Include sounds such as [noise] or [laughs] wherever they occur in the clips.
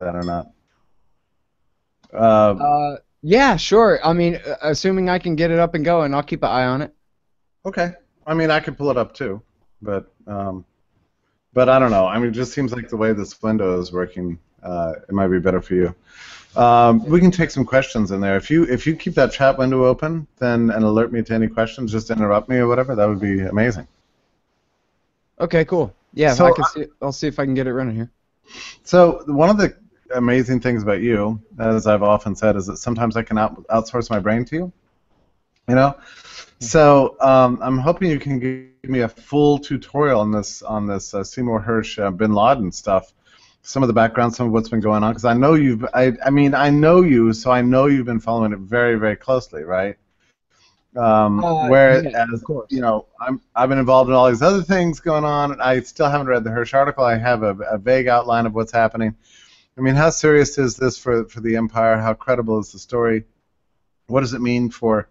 that or not. Uh, Uh, yeah, sure. I mean, assuming I can get it up and going, I'll keep an eye on it. okay. I mean, I could pull it up too, but um, but I don't know. I mean, it just seems like the way this window is working, uh, it might be better for you. Um, we can take some questions in there. If you if you keep that chat window open, then and alert me to any questions, just interrupt me or whatever. That would be amazing. Okay, cool. Yeah, So I can see. I'll see if I can get it running here. So one of the amazing things about you, as I've often said, is that sometimes I can out- outsource my brain to you. You know, so um, I'm hoping you can give me a full tutorial on this on this uh, Seymour Hersh uh, Bin Laden stuff. Some of the background, some of what's been going on, because I know you've. I, I mean, I know you, so I know you've been following it very, very closely, right? Um, Uh, whereas, yeah, you know, I'm I've been involved in all these other things going on, and I still haven't read the Hersh article. I have a, a vague outline of what's happening. I mean, how serious is this for for the empire? How credible is the story? What does it mean for,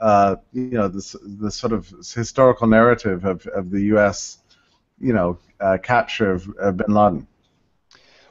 uh, you know, this this sort of historical narrative of, of the U.S. You know, uh, capture of, of Bin Laden?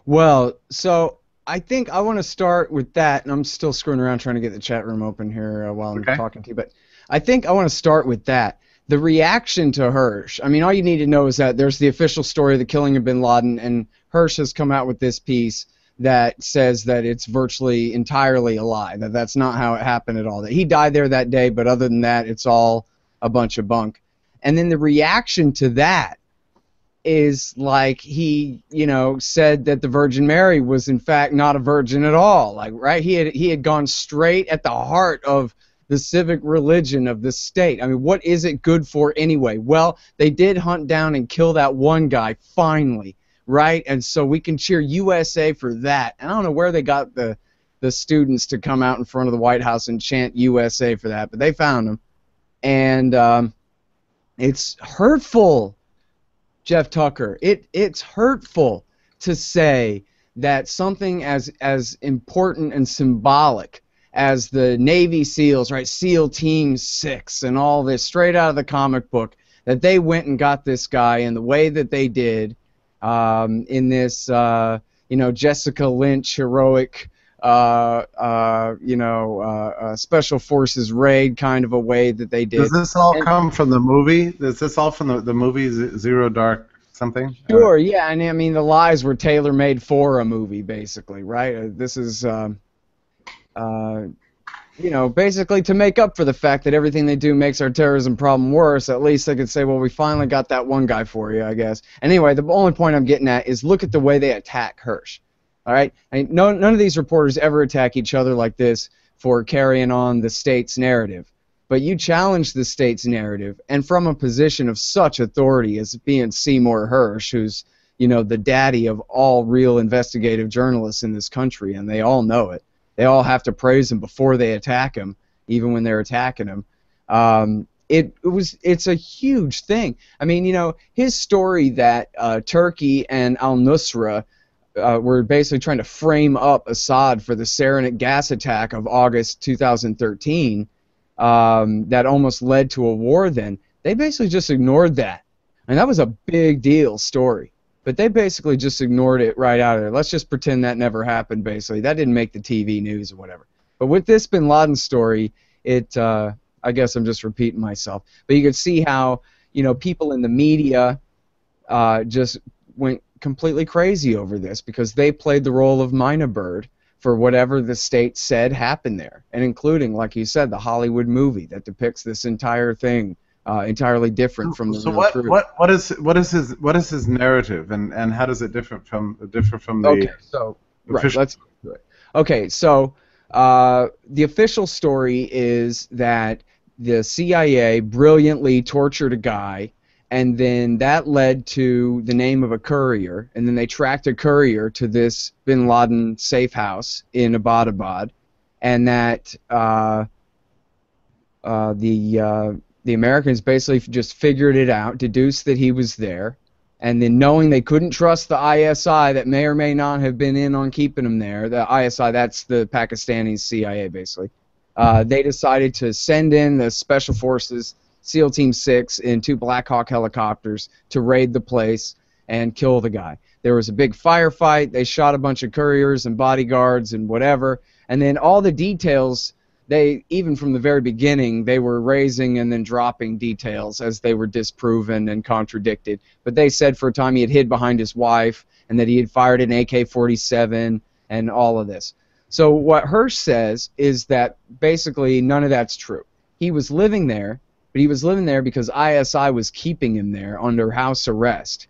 Well, so I think I want to start with that, and I'm still screwing around trying to get the chat room open here uh, while I'm Okay. talking to you. But I think I want to start with that. The reaction to Hersh. I mean, all you need to know is that there's the official story of the killing of Bin Laden, and Hersh has come out with this piece that says that it's virtually entirely a lie. That that's not how it happened at all. That he died there that day, but other than that, it's all a bunch of bunk. And then the reaction to that is like he, you know, said that the Virgin Mary was in fact not a virgin at all. Like, right? He had he had gone straight at the heart of the civic religion of the state. I mean, what is it good for anyway? Well, they did hunt down and kill that one guy finally, right? And so we can cheer USA for that. And I don't know where they got the the students to come out in front of the White House and chant USA for that, but they found them. And um, it's hurtful Jeff Tucker. It it's hurtful to say that something as as important and symbolic as the Navy SEALs, right? SEAL Team Six and all this straight out of the comic book, that they went and got this guy in the way that they did um, in this, uh, you know, Jessica Lynch heroic, uh, uh, you know, uh, uh, special forces raid kind of a way that they did. Does this all And- come from the movie? Is this all from the, the movie Zero Dark something? Sure, yeah, and I mean the lies were tailor made for a movie, basically, right? Uh, this is, um, uh, you know, basically to make up for the fact that everything they do makes our terrorism problem worse. At least they could say, well, we finally got that one guy for you, I guess. Anyway, the only point I'm getting at is look at the way they attack Hersh. All right, I mean, no, none of these reporters ever attack each other like this for carrying on the state's narrative but you challenge the state's narrative, and from a position of such authority as being Seymour Hersh, who's you know the daddy of all real investigative journalists in this country, and they all know it. They all have to praise him before they attack him, even when they're attacking him. Um, it, it was it's a huge thing. I mean, you know, his story that uh, Turkey and Al Nusra uh, were basically trying to frame up Assad for the sarin gas attack of August 2013 um, that almost led to a war then, they basically just ignored that. And that was a big deal story. But they basically just ignored it right out of there. Let's just pretend that never happened, basically. That didn't make the TV news or whatever. But with this bin Laden story, it, uh, I guess I'm just repeating myself. But you could see how, you know, people in the media uh, just went completely crazy over this because they played the role of Mina Bird for whatever the state said happened there, and including, like you said, the Hollywood movie that depicts this entire thing uh, entirely different from the so what, truth. what what is what is his what is his narrative and, and how does it differ from differ from the Okay, so right, official- let's. Okay, so uh, the official story is that the CIA brilliantly tortured a guy, and then that led to the name of a courier, and then they tracked a courier to this Bin Laden safe house in Abbottabad, and that uh, uh, the uh, the Americans basically just figured it out, deduced that he was there, and then knowing they couldn't trust the ISI that may or may not have been in on keeping him there, the ISI that's the Pakistani CIA basically, uh, they decided to send in the Special Forces SEAL Team 6 in two Black Hawk helicopters to raid the place and kill the guy. There was a big firefight. They shot a bunch of couriers and bodyguards and whatever. And then all the details, they even from the very beginning, they were raising and then dropping details as they were disproven and contradicted. But they said for a time he had hid behind his wife and that he had fired an AK-47 and all of this. So what Hersh says is that basically none of that's true. He was living there, but he was living there because ISI was keeping him there under house arrest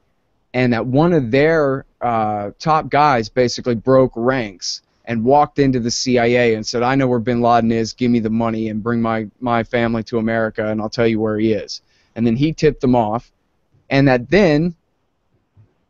and that one of their uh, top guys basically broke ranks and walked into the CIA and said, "I know where Bin Laden is. Give me the money and bring my my family to America, and I'll tell you where he is." And then he tipped them off, and that then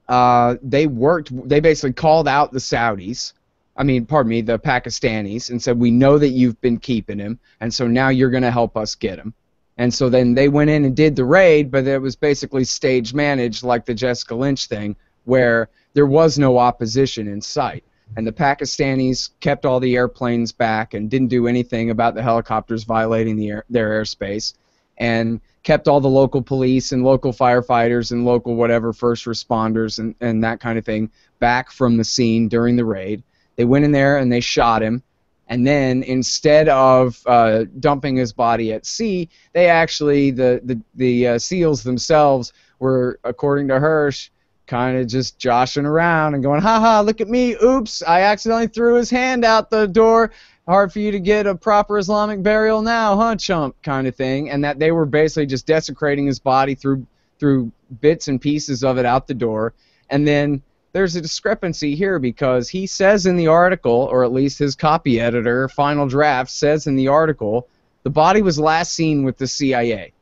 uh, they worked. They basically called out the Saudis. I mean, pardon me, the Pakistanis, and said, "We know that you've been keeping him, and so now you're going to help us get him." And so then they went in and did the raid, but it was basically stage managed like the Jessica Lynch thing, where there was no opposition in sight. And the Pakistanis kept all the airplanes back and didn't do anything about the helicopters violating the air, their airspace, and kept all the local police and local firefighters and local whatever first responders and, and that kind of thing back from the scene during the raid. They went in there and they shot him and then instead of uh, dumping his body at sea, they actually the the the uh, seals themselves were, according to Hersh, kind of just joshing around and going, "Ha ha! Look at me! Oops! I accidentally threw his hand out the door. Hard for you to get a proper Islamic burial now, huh, chump?" Kind of thing, and that they were basically just desecrating his body through through bits and pieces of it out the door, and then there's a discrepancy here because he says in the article, or at least his copy editor, Final Draft, says in the article, the body was last seen with the CIA,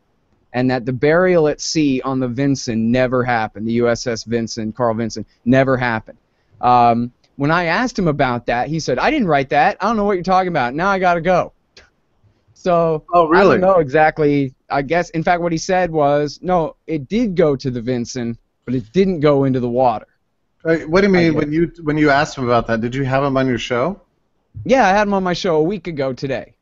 and that the burial at sea on the Vinson never happened. The USS Vinson, Carl Vinson, never happened. Um, when I asked him about that, he said, "I didn't write that. I don't know what you're talking about. Now I gotta go." So oh, really? I don't know exactly. I guess, in fact, what he said was, no, it did go to the Vinson, but it didn't go into the water. What do you mean when you when you asked him about that? Did you have him on your show? Yeah, I had him on my show a week ago today.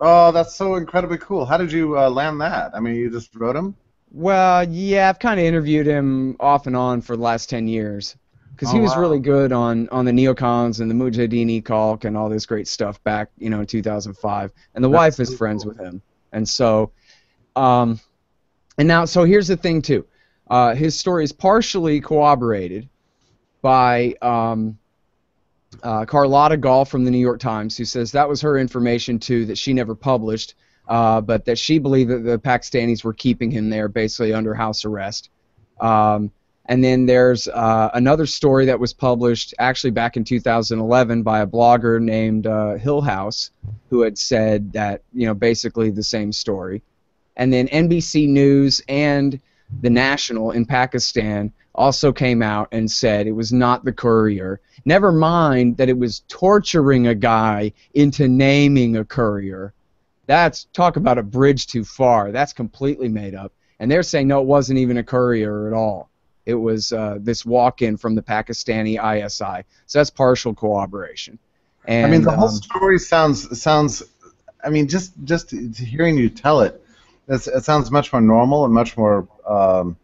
Oh, that's so incredibly cool. How did you uh, land that? I mean, you just wrote him? Well, yeah, I've kind of interviewed him off and on for the last ten years because oh, he was wow. really good on on the neocons and the Mujahideen Khalq and all this great stuff back, you know, in 2005. And the that's wife is friends cool. with him, and so, um, and now, so here's the thing too. Uh, his story is partially corroborated by um, uh, Carlotta Gall from the New York Times, who says that was her information too that she never published, uh, but that she believed that the Pakistanis were keeping him there basically under house arrest. Um, and then there's uh, another story that was published actually back in 2011 by a blogger named uh, Hillhouse, who had said that you know basically the same story. And then NBC News and the National in Pakistan also came out and said it was not the courier. Never mind that it was torturing a guy into naming a courier. That's talk about a bridge too far. That's completely made up. And they're saying no, it wasn't even a courier at all. It was uh, this walk-in from the Pakistani ISI. So that's partial cooperation. And, I mean, the whole um, story sounds sounds. I mean, just just hearing you tell it, it sounds much more normal and much more, um,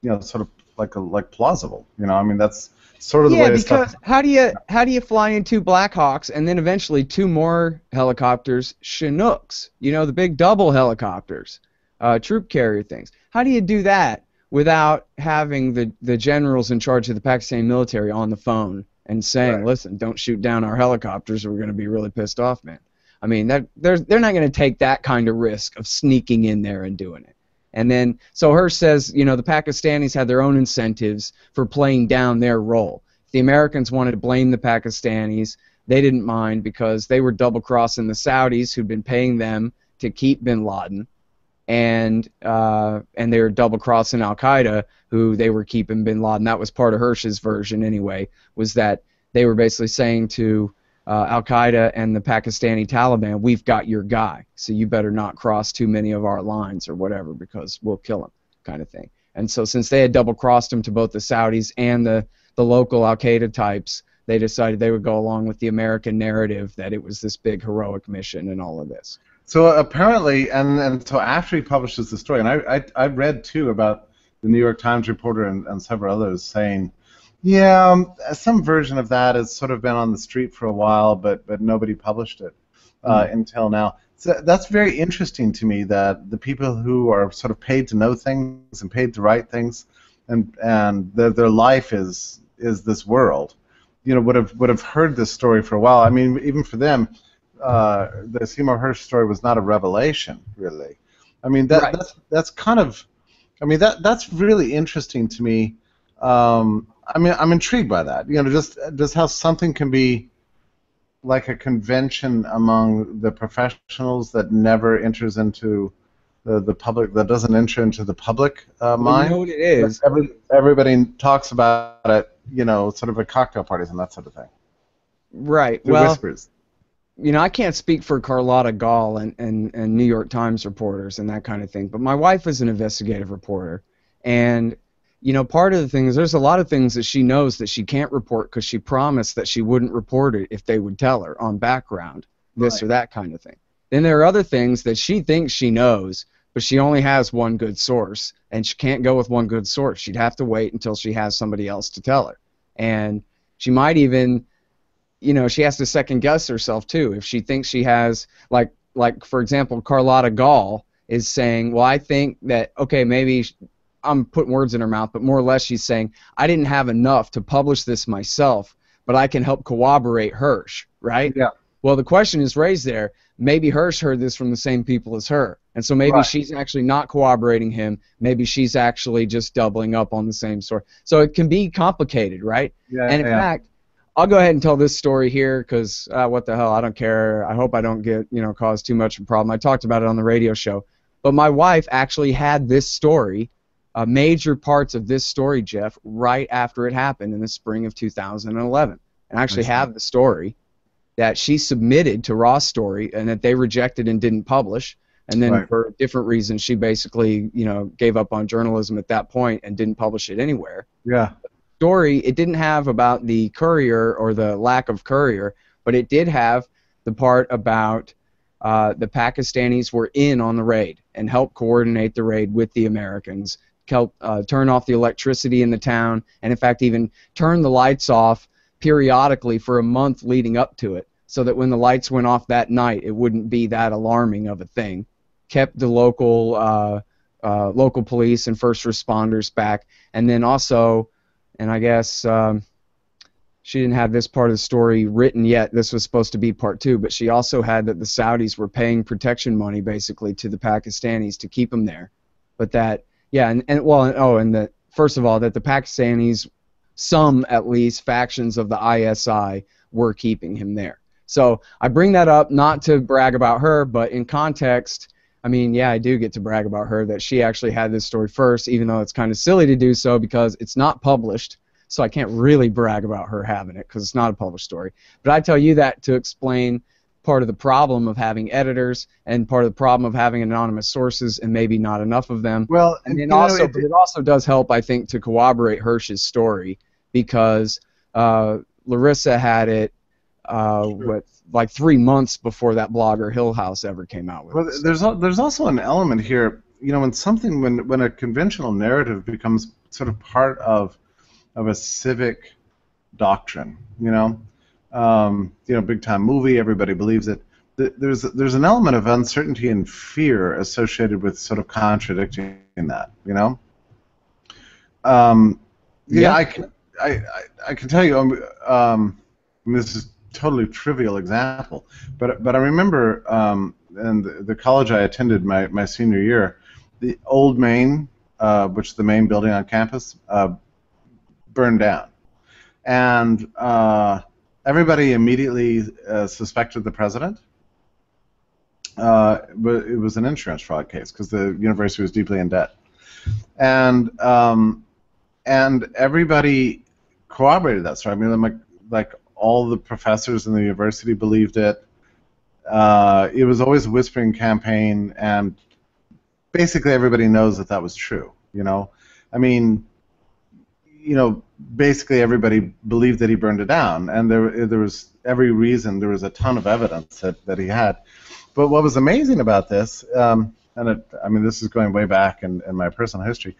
you know, sort of like a, like plausible. You know, I mean that's sort of the yeah, way because stuff. how do you how do you fly in two Blackhawks and then eventually two more helicopters, Chinooks? You know, the big double helicopters, uh, troop carrier things. How do you do that without having the the generals in charge of the Pakistani military on the phone and saying, Right. "Listen, don't shoot down our helicopters, or we're going to be really pissed off, man." I mean, that they're they're not going to take that kind of risk of sneaking in there and doing it. And then, so Hersh says, you know, the Pakistanis had their own incentives for playing down their role. The Americans wanted to blame the Pakistanis, they didn't mind because they were double crossing the Saudis who'd been paying them to keep bin Laden, and uh, and they were double crossing Al Qaeda, who they were keeping bin Laden. That was part of Hersh's version anyway, was that they were basically saying to uh, Al Qaeda and the Pakistani Taliban, we've got your guy, so you better not cross too many of our lines or whatever because we'll kill him, kind of thing. And so since they had double crossed him to both the Saudis and the, the local Al Qaeda types, they decided they would go along with the American narrative that it was this big heroic mission and all of this. So apparently, and and so after he publishes the story, and I I, I read too about the New York Times reporter and, and several others saying, yeah, um, some version of that has sort of been on the street for a while, but but nobody published it uh, mm. until now. So that's very interesting to me that the people who are sort of paid to know things and paid to write things, and and their their life is is this world, you know, would have would have heard this story for a while. I mean, even for them, uh, the Seymour Hersh story was not a revelation, really. I mean, that right. that's that's kind of, I mean, that that's really interesting to me. Um, I mean, I'm intrigued by that. You know, just just how something can be like a convention among the professionals that never enters into the, the public that doesn't enter into the public uh, mind. You know what it is. Every, everybody talks about it, you know, sort of at cocktail parties and that sort of thing. Right. Through well, whispers. You know, I can't speak for Carlotta Gall and, and, and New York Times reporters and that kind of thing, but my wife is an investigative reporter, and you know, part of the thing is there's a lot of things that she knows that she can't report because she promised that she wouldn't report it if they would tell her on background, this right. or that kind of thing. Then there are other things that she thinks she knows, but she only has one good source, and she can't go with one good source. She'd have to wait until she has somebody else to tell her. And she might even, you know, she has to second guess herself too. If she thinks she has, like, like for example, Carlotta Gall is saying, well, I think that okay, maybe I'm putting words in her mouth, but more or less she's saying, I didn't have enough to publish this myself, but I can help corroborate Hersh, right? Yeah. Well, the question is raised there. Maybe Hersh heard this from the same people as her. And so maybe right. she's actually not corroborating him. Maybe she's actually just doubling up on the same story. So it can be complicated, right? Yeah, and in yeah. fact, I'll go ahead and tell this story here because uh, what the hell, I don't care. I hope I don't get, you know, cause too much of a problem. I talked about it on the radio show. But my wife actually had this story uh, major parts of this story, Jeff, right after it happened in the spring of 2011. And I actually have the story that she submitted to Raw Story and that they rejected and didn't publish. And then right. for different reasons, she basically, you know, gave up on journalism at that point and didn't publish it anywhere. Yeah. Story it didn't have about the courier or the lack of courier, but it did have the part about uh, the Pakistanis were in on the raid and helped coordinate the raid with the Americans help uh, turn off the electricity in the town, and in fact even turn the lights off periodically for a month leading up to it, so that when the lights went off that night, it wouldn't be that alarming of a thing. Kept the local uh, uh, local police and first responders back, and then also, and I guess. Um, she didn't have this part of the story written yet. This was supposed to be part two, but she also had that the Saudis were paying protection money basically to the Pakistanis to keep them there, but that yeah, and, and well, oh, and first of all, that the Pakistanis, some at least factions of the ISI, were keeping him there. So I bring that up not to brag about her, but in context, I mean, yeah, I do get to brag about her that she actually had this story first, even though it's kind of silly to do so because it's not published. So I can't really brag about her having it because it's not a published story. But I tell you that to explain part of the problem of having editors and part of the problem of having anonymous sources and maybe not enough of them. Well, and then also, know, it, it, also does help, I think, to corroborate Hersh's story because uh, Larissa had it uh, what like three months before that blogger Hillhouse ever came out with. Well, it. there's there's also an element here, you know, when something when when a conventional narrative becomes sort of part of of a civic doctrine, you know um, you know, big time movie, everybody believes it. There's there's an element of uncertainty and fear associated with sort of contradicting that, you know. Um, yeah, yeah, I can I, I, I can tell you. Um, um, this is totally trivial example, but but I remember um, in the, the college I attended my, my senior year, the old main, uh, which is the main building on campus, uh, burned down, and uh, everybody immediately uh, suspected the president. Uh, but it was an insurance fraud case because the university was deeply in debt, and um, and everybody corroborated that story. I mean, like, like all the professors in the university believed it. Uh, it was always a whispering campaign, and basically everybody knows that that was true. You know, I mean, you know, basically everybody believed that he burned it down, and there there was every reason, there was a ton of evidence that, that he had. But what was amazing about this, um, and it, I mean this is going way back in, in my personal history,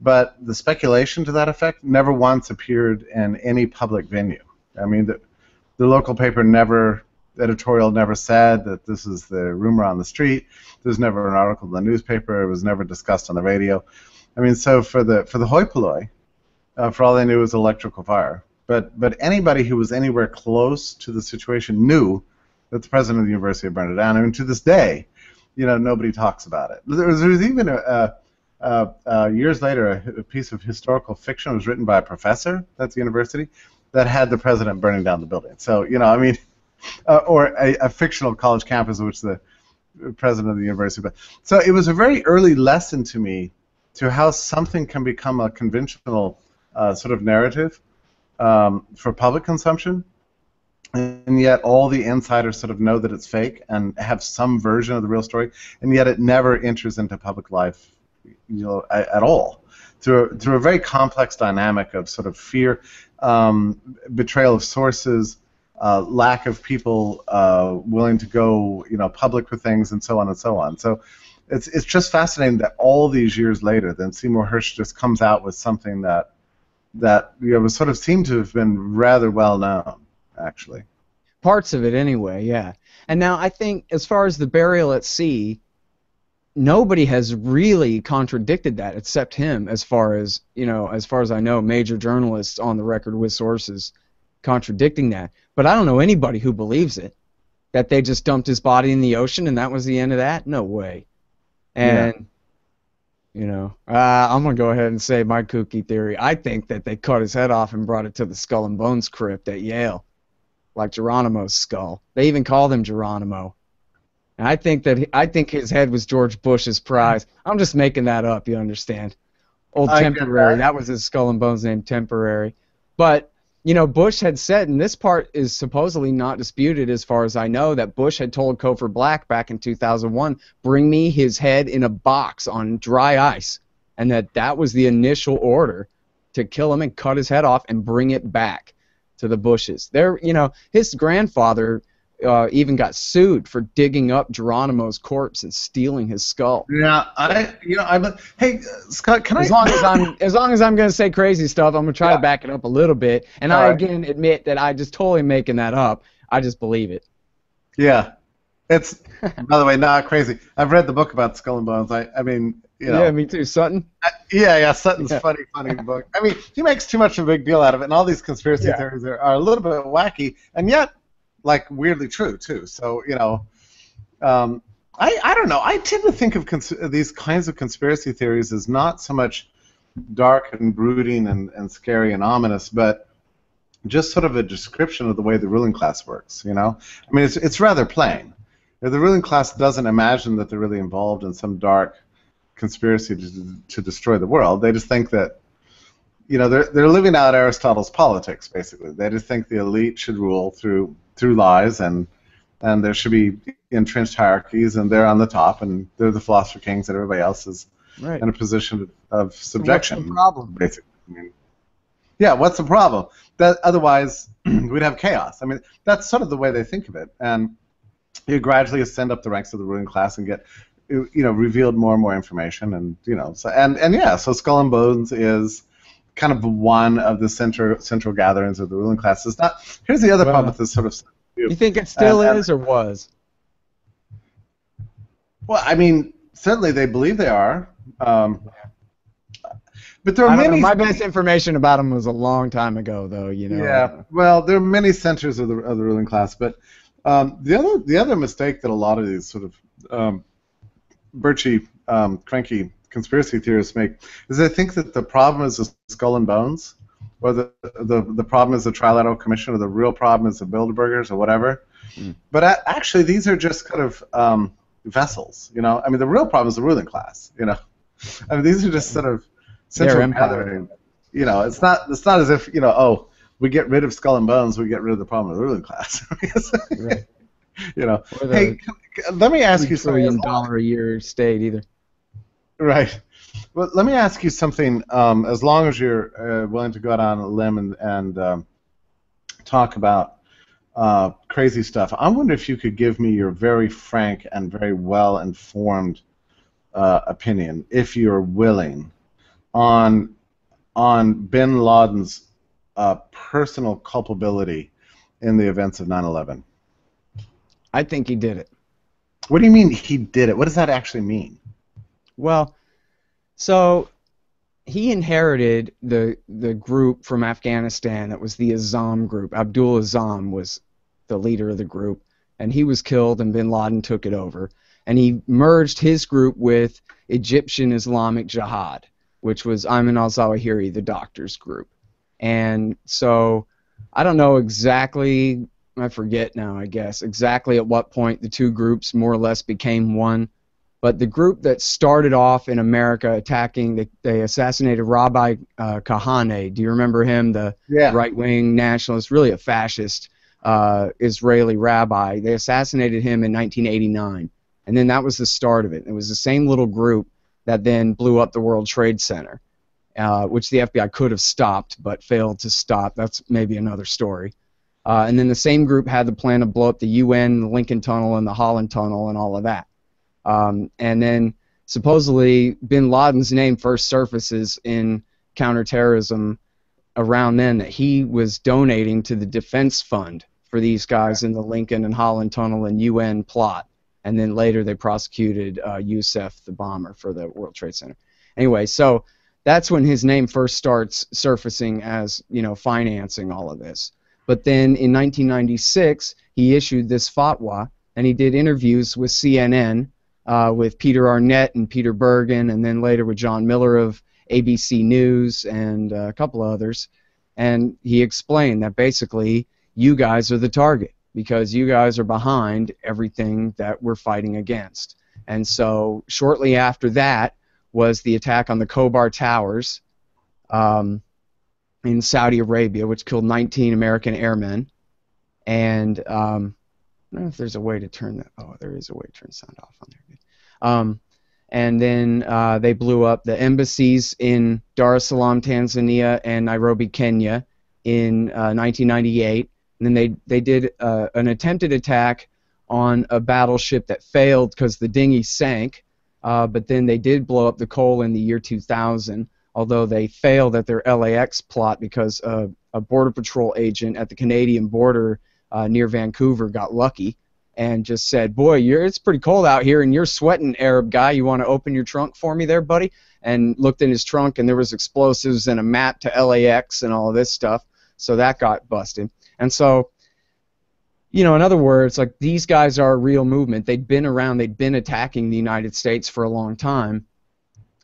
but the speculation to that effect never once appeared in any public venue. I mean, the, the local paper never editorial never said that this is the rumor on the street. There's never an article in the newspaper. It was never discussed on the radio. I mean, so for the for the hoi polloi, uh, for all they knew, it was electrical fire. But but anybody who was anywhere close to the situation knew that the president of the university had burned it down. I mean, to this day, you know, nobody talks about it. There was, there was even a, a, years later a, a piece of historical fiction was written by a professor at the university that had the president burning down the building. So you know, I mean, [laughs] uh, or a, a, fictional college campus in which the president of the university. But so it was a very early lesson to me to how something can become a conventional uh, sort of narrative um, for public consumption, and yet all the insiders sort of know that it's fake and have some version of the real story, and yet it never enters into public life, you know, at, all. Through a, through a very complex dynamic of sort of fear, um, betrayal of sources, uh, lack of people uh, willing to go, you know, public with things, and so on and so on. So it's it's just fascinating that all these years later, then Seymour Hersh just comes out with something that that you know was sort of seemed to have been rather well known, actually. Parts of it, anyway, yeah. And now I think, as far as the burial at sea, nobody has really contradicted that except him, as far as you know, as far as I know, major journalists on the record with sources contradicting that. But I don't know anybody who believes it. That they just dumped his body in the ocean and that was the end of that? No way. And. You know, uh, I'm gonna go ahead and say my kooky theory. I think that they cut his head off and brought it to the Skull and Bones crypt at Yale, like Geronimo's skull. They even called him Geronimo. And I think that he, I think his head was George Bush's prize. I'm just making that up. You understand? Old I temporary. That. that was his Skull and Bones name, temporary. But you know, Bush had said, and this part is supposedly not disputed as far as I know, that Bush had told Cofer Black back in 2001, bring me his head in a box on dry ice. And that that was the initial order to kill him and cut his head off and bring it back to the Bushes. There, you know, his grandfather uh, even got sued for digging up Geronimo's corpse and stealing his skull. Yeah, I, you know, I'm. Hey, Scott, can as I? Long as I'm, as long as I'm going to say crazy stuff, I'm going to try yeah. to back it up a little bit. And All I right. again admit that I just totally making that up. I just believe it. Yeah, it's. [laughs] by the way, not crazy. I've read the book about Skull and Bones. I, I mean, you know. Yeah, me too. Sutton. I, yeah, yeah. Sutton's yeah. funny, funny [laughs] book. I mean, he makes too much of a big deal out of it, and all these conspiracy yeah. theories are, are a little bit wacky, and yet like weirdly true too. So you know, um, I I don't know. I tend to think of cons- these kinds of conspiracy theories as not so much dark and brooding and, and scary and ominous, but just sort of a description of the way the ruling class works. You know, I mean, it's it's rather plain. The ruling class doesn't imagine that they're really involved in some dark conspiracy to, to destroy the world. They just think that you know they're they're living out Aristotle's politics basically. They just think the elite should rule through through lies and and there should be entrenched hierarchies and they're on the top and they're the philosopher kings and everybody else is right. in a position of subjection. What's the problem? Basically. I mean, yeah, what's the problem? That otherwise [clears throat] we'd have chaos. I mean, that's sort of the way they think of it, and you gradually ascend up the ranks of the ruling class and get, you know, revealed more and more information, and you know, so and and yeah, so Skull and Bones is kind of one of the central central gatherings of the ruling class. It's not. Here's the other well, problem with this sort of. You think it still is or was? Well, I mean, certainly they believe they are. Um, but there are many. Know, my best information about them was a long time ago, though. You know. Yeah. Well, there are many centers of the of the ruling class, but um, the other the other mistake that a lot of these sort of um, birchy, um, cranky conspiracy theorists make is they think that the problem is the skull and bones, or the the, the problem is the Trilateral Commission, or the real problem is the Bilderbergers, or whatever. Mm. But a- actually, these are just kind of um, vessels. You know, I mean, the real problem is the ruling class. You know, [laughs] I mean, these are just sort of central empire. You know, it's not it's not as if you know, oh, we get rid of skull and bones, we get rid of the problem of the ruling class. [laughs] right. You know, hey, let me ask you something. Dollar a year state either. Right. Well, let me ask you something. Um, as long as you're uh, willing to go out on a limb and, and um, talk about uh, crazy stuff, I wonder if you could give me your very frank and very well informed uh, opinion, if you're willing, on on Bin Laden's uh, personal culpability in the events of 9/11? I think he did it. What do you mean he did it? What does that actually mean? Well, so he inherited the the group from Afghanistan that was the Azzam group. Abdul Azzam was the leader of the group, and he was killed, and Bin Laden took it over. And he merged his group with Egyptian Islamic Jihad, which was Ayman al-Zawahiri, the doctor's group. And so I don't know exactly, I forget now, I guess, exactly at what point the two groups more or less became one. But the group that started off in America attacking, they, they assassinated Rabbi uh, Kahane. Do you remember him? The Yeah. right wing nationalist, really a fascist uh, Israeli rabbi. They assassinated him in 1989. And then that was the start of it. It was the same little group that then blew up the World Trade Center, uh, which the FBI could have stopped but failed to stop. That's maybe another story. Uh, and then the same group had the plan to blow up the UN, the Lincoln Tunnel, and the Holland Tunnel, and all of that. Um, and then supposedly bin Laden's name first surfaces in counterterrorism around then that he was donating to the defense fund for these guys in the Lincoln and Holland Tunnel and UN plot. And then later they prosecuted uh, Yousef, the bomber, for the World Trade Center. Anyway, so that's when his name first starts surfacing as you know financing all of this. But then in 1996, he issued this fatwa, and he did interviews with CNN, uh, with Peter Arnett and Peter Bergen, and then later with John Miller of ABC News and uh, a couple of others. And he explained that basically you guys are the target because you guys are behind everything that we're fighting against. And so shortly after that was the attack on the Khobar Towers um, in Saudi Arabia, which killed 19 American airmen. And um, I don't know if there's a way to turn that. Oh, there is a way to turn sound off on there. Um, and then uh, they blew up the embassies in Dar es Salaam, Tanzania, and Nairobi, Kenya, in uh, 1998. And then they they did uh, an attempted attack on a battleship that failed because the dinghy sank. Uh, but then they did blow up the Cole in the year 2000, although they failed at their LAX plot because a border patrol agent at the Canadian border uh, near Vancouver got lucky and just said, "Boy, you're it's pretty cold out here, and you're sweating, Arab guy. You want to open your trunk for me, there, buddy?" And looked in his trunk, and there was explosives and a map to LAX and all this stuff. So that got busted. And so, you know, in other words, like these guys are a real movement. They'd been around. They'd been attacking the United States for a long time,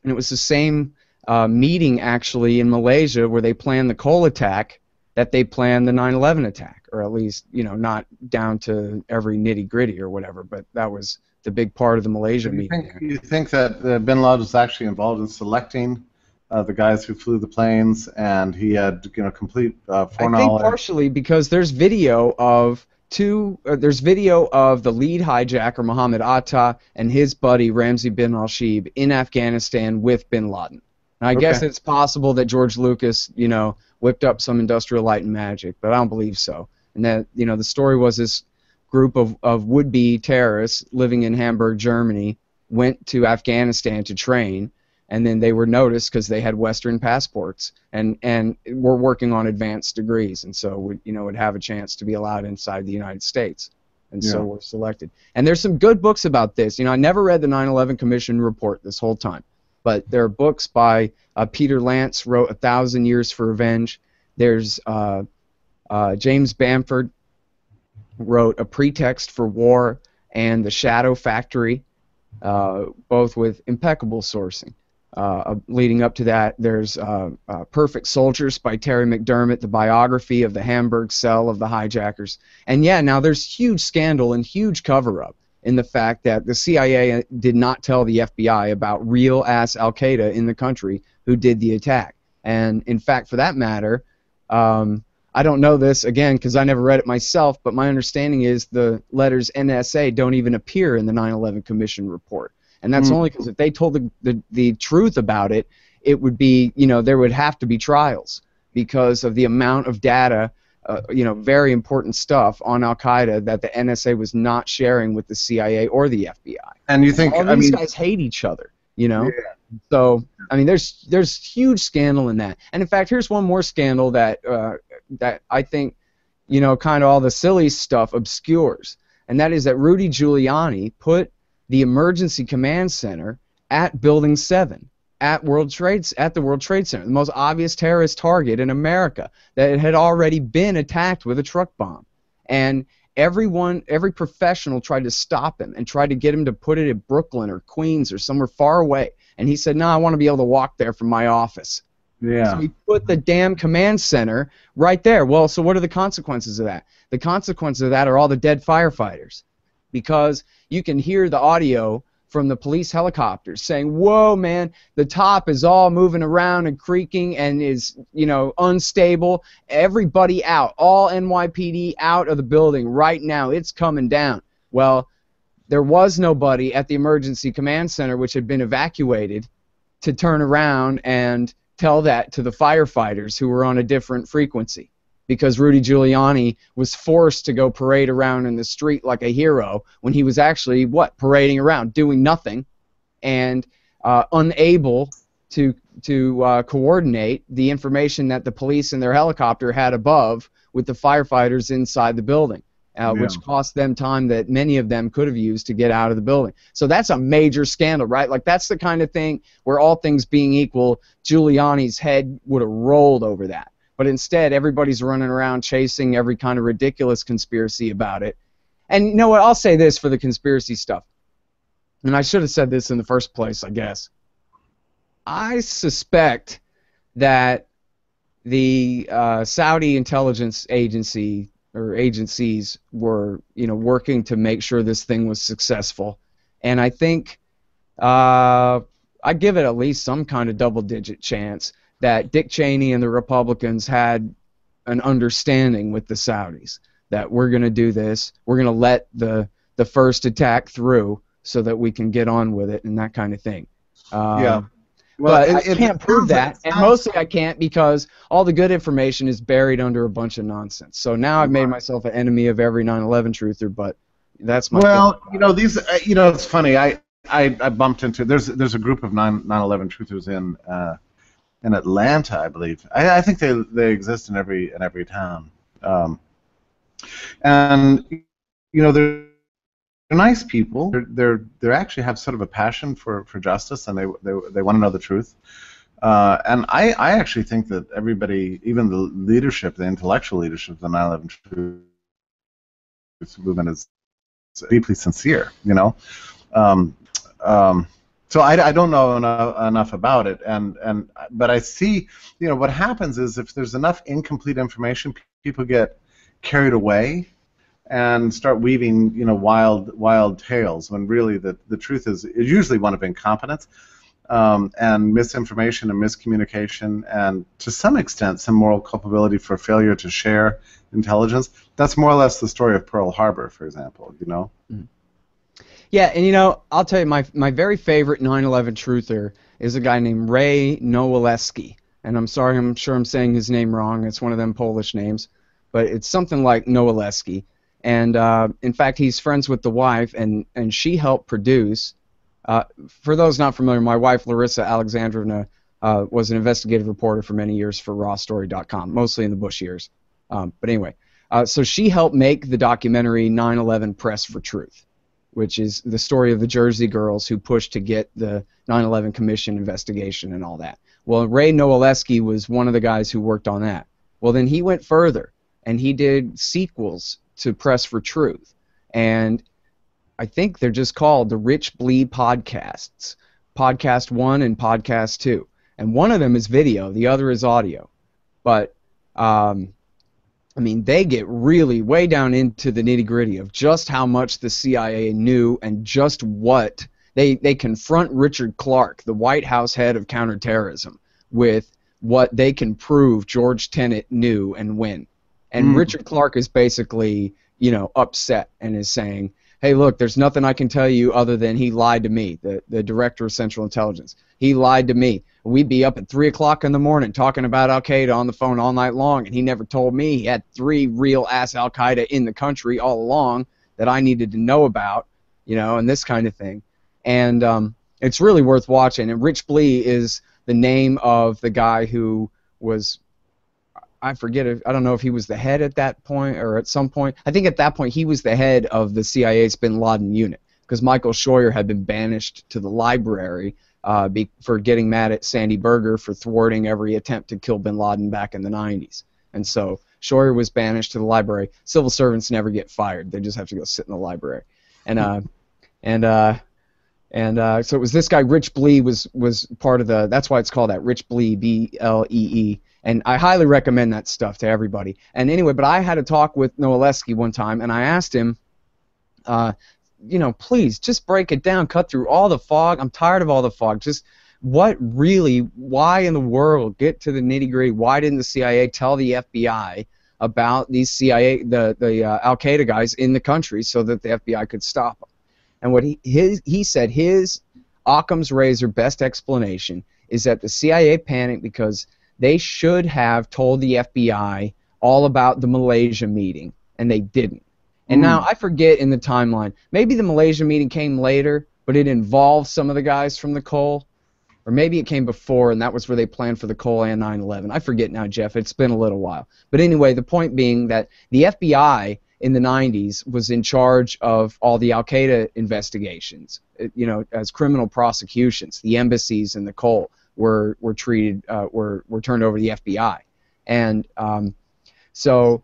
and it was the same uh, meeting actually in Malaysia where they planned the Cole attack that they planned the 9/11 attack, or at least you know not down to every nitty gritty or whatever, but that was the big part of the Malaysia you meeting. think, you think that uh, Bin Laden was actually involved in selecting uh, the guys who flew the planes, and he had you know complete uh, I think partially because there's video of two. Uh, there's video of the lead hijacker Mohammed Atta and his buddy Ramzi bin Al Shibh in Afghanistan with Bin Laden. I guess it's possible that George Lucas, you know, whipped up some industrial light and magic, but I don't believe so. And that you know the story was this group of, of would-be terrorists living in Hamburg, Germany, went to Afghanistan to train, and then they were noticed because they had Western passports and and were working on advanced degrees, and so would you know would have a chance to be allowed inside the United States, and so were selected. And there's some good books about this. You know, I never read the 9/11 Commission report this whole time, but there are books by uh, Peter Lance wrote A Thousand Years for Revenge. There's uh, uh, James Bamford wrote A Pretext for War and The Shadow Factory, uh, both with impeccable sourcing. Uh, leading up to that, there's uh, uh, Perfect Soldiers by Terry McDermott, the biography of the Hamburg cell of the hijackers. And yeah, now there's huge scandal and huge cover up in the fact that the CIA did not tell the FBI about real ass Al Qaeda in the country who did the attack. And in fact, for that matter, um, I don't know this again because I never read it myself, but my understanding is the letters NSA don't even appear in the 9/11 Commission report, and that's Hmm. only because if they told the, the the truth about it, it would be you know there would have to be trials because of the amount of data, uh, you know, very important stuff on Al Qaeda that the NSA was not sharing with the CIA or the FBI. and you think All I these mean guys hate each other, you know. So I mean, there's there's huge scandal in that. And in fact, here's one more scandal that uh, that I think you know kind of all the silly stuff obscures, and that is that Rudy Giuliani put the emergency command center at Building Seven at World Trade at the World Trade Center, the most obvious terrorist target in America that had already been attacked with a truck bomb, and everyone, every professional tried to stop him and tried to get him to put it at Brooklyn or Queens or somewhere far away, and he said, "No, I want to be able to walk there from my office." Yeah. So he put the damn command center right there. Well, so what are the consequences of that? The consequences of that are all the dead firefighters, because you can hear the audio from the police helicopters saying, "Whoa, man, the top is all moving around and creaking and is, you know, unstable. Everybody out, all NYPD out of the building right now. It's coming down." Well, there was nobody at the emergency command center, which had been evacuated, to turn around and tell that to the firefighters who were on a different frequency because Rudy Giuliani was forced to go parade around in the street like a hero when he was actually what parading around doing nothing and uh, unable to to uh, coordinate the information that the police in their helicopter had above with the firefighters inside the building. Uh, Yeah. Which cost them time that many of them could have used to get out of the building. So that's a major scandal, right? Like that's the kind of thing where all things being equal, Giuliani's head would have rolled over that but instead everybody's running around chasing every kind of ridiculous conspiracy about it. And you know what? I'll say this for the conspiracy stuff. And I should have said this in the first place, I guess. I suspect that the uh, Saudi intelligence agency or agencies were, you know, working to make sure this thing was successful. And I think uh, I give it at least some kind of double-digit chance that Dick Cheney and the Republicans had an understanding with the Saudis that we're going to do this, we're going to let the the first attack through so that we can get on with it and that kind of thing. Um, Yeah. but it- I can't prove that, and mostly I can't because all the good information is buried under a bunch of nonsense. So now I've made myself an enemy of every 9/11 truther, but that's my Well, you know these. Uh, you know, it's funny. I, I I bumped into there's there's a group of 9 9/11 truthers in uh, in Atlanta, I believe. I, I think they they exist in every in every town. Um, and you know they're they're nice people. They're they're they actually have sort of a passion for, for justice, and they they they want to know the truth. Uh, and I, I actually think that everybody, even the leadership, the intellectual leadership of the 9/11 truth movement, is deeply sincere. You know, um, um, so I, I don't know enough, enough about it, and and but I see, you know, what happens is if there's enough incomplete information, people get carried away and start weaving, you know, wild wild tales when really the the truth is, is usually one of incompetence. Um, and misinformation and miscommunication, and to some extent, some moral culpability for failure to share intelligence. That's more or less the story of Pearl Harbor, for example. You know. Yeah, and you know, I'll tell you, my my very favorite 9/11 truther is a guy named Ray Nowaleski, and I'm sorry, I'm sure I'm saying his name wrong. It's one of them Polish names, but it's something like Nowaleski. And uh, in fact, he's friends with the wife, and and she helped produce. Uh, for those not familiar, my wife Larissa Alexandrovna uh, was an investigative reporter for many years for RawStory.com, mostly in the Bush years. Um, but anyway, uh, so she helped make the documentary 9/11 Press for Truth which is the story of the Jersey girls who pushed to get the 9/11 Commission investigation and all that. Well, Ray Nowaleski was one of the guys who worked on that. Well, then he went further and he did sequels to Press for Truth, and I think they're just called the Rich Blee podcasts, Podcast One and Podcast Two, and one of them is video, the other is audio, but um, I mean, they get really way down into the nitty gritty of just how much the CIA knew and just what they they confront Richard Clarke, the White House head of counterterrorism, with what they can prove George Tenet knew and when. And Mm. Richard Clarke is basically, you know, upset and is saying, "Hey, look, there's nothing I can tell you other than he lied to me, the the director of Central Intelligence. He lied to me. We'd be up at three o'clock in the morning talking about Al Qaeda on the phone all night long, and he never told me he had three real ass Al Qaeda in the country all along that I needed to know about, you know, and this kind of thing. And um, it's really worth watching. And Rich Blee is the name of the guy who was I forget if I don't know if he was the head at that point or at some point. I think at that point he was the head of the CIA's Bin Laden unit because Michael Scheuer had been banished to the library uh, be, for getting mad at Sandy Berger for thwarting every attempt to kill Bin Laden back in the 90s. And so Scheuer was banished to the library. Civil servants never get fired; they just have to go sit in the library. And uh, and uh, and uh, so it was this guy, Rich Blee, was was part of the. That's why it's called that, Rich Blee, B L E E. And I highly recommend that stuff to everybody. And anyway, but I had a talk with Nowosielski one time, and I asked him, uh, you know, please just break it down, cut through all the fog. I'm tired of all the fog. Just what really, why in the world, get to the nitty gritty. Why didn't the CIA tell the FBI about these CIA, the the uh, Al Qaeda guys in the country, so that the FBI could stop them? And what he his he said his Occam's razor best explanation is that the CIA panicked because they should have told the FBI all about the Malaysia meeting, and they didn't. And mm. now I forget in the timeline. Maybe the Malaysia meeting came later, but it involved some of the guys from the Cole. Or maybe it came before, and that was where they planned for the Cole and 9 11. I forget now, Jeff. It's been a little while. But anyway, the point being that the FBI in the 90s was in charge of all the Al Qaeda investigations, uh, you know, as criminal prosecutions. The embassies and the Cole were were treated uh, were were turned over to the FBI, and um, so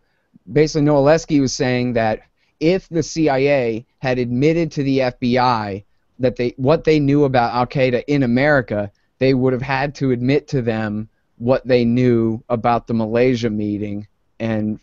basically Nowosielski was saying that if the CIA had admitted to the FBI that they what they knew about Al Qaeda in America, they would have had to admit to them what they knew about the Malaysia meeting, and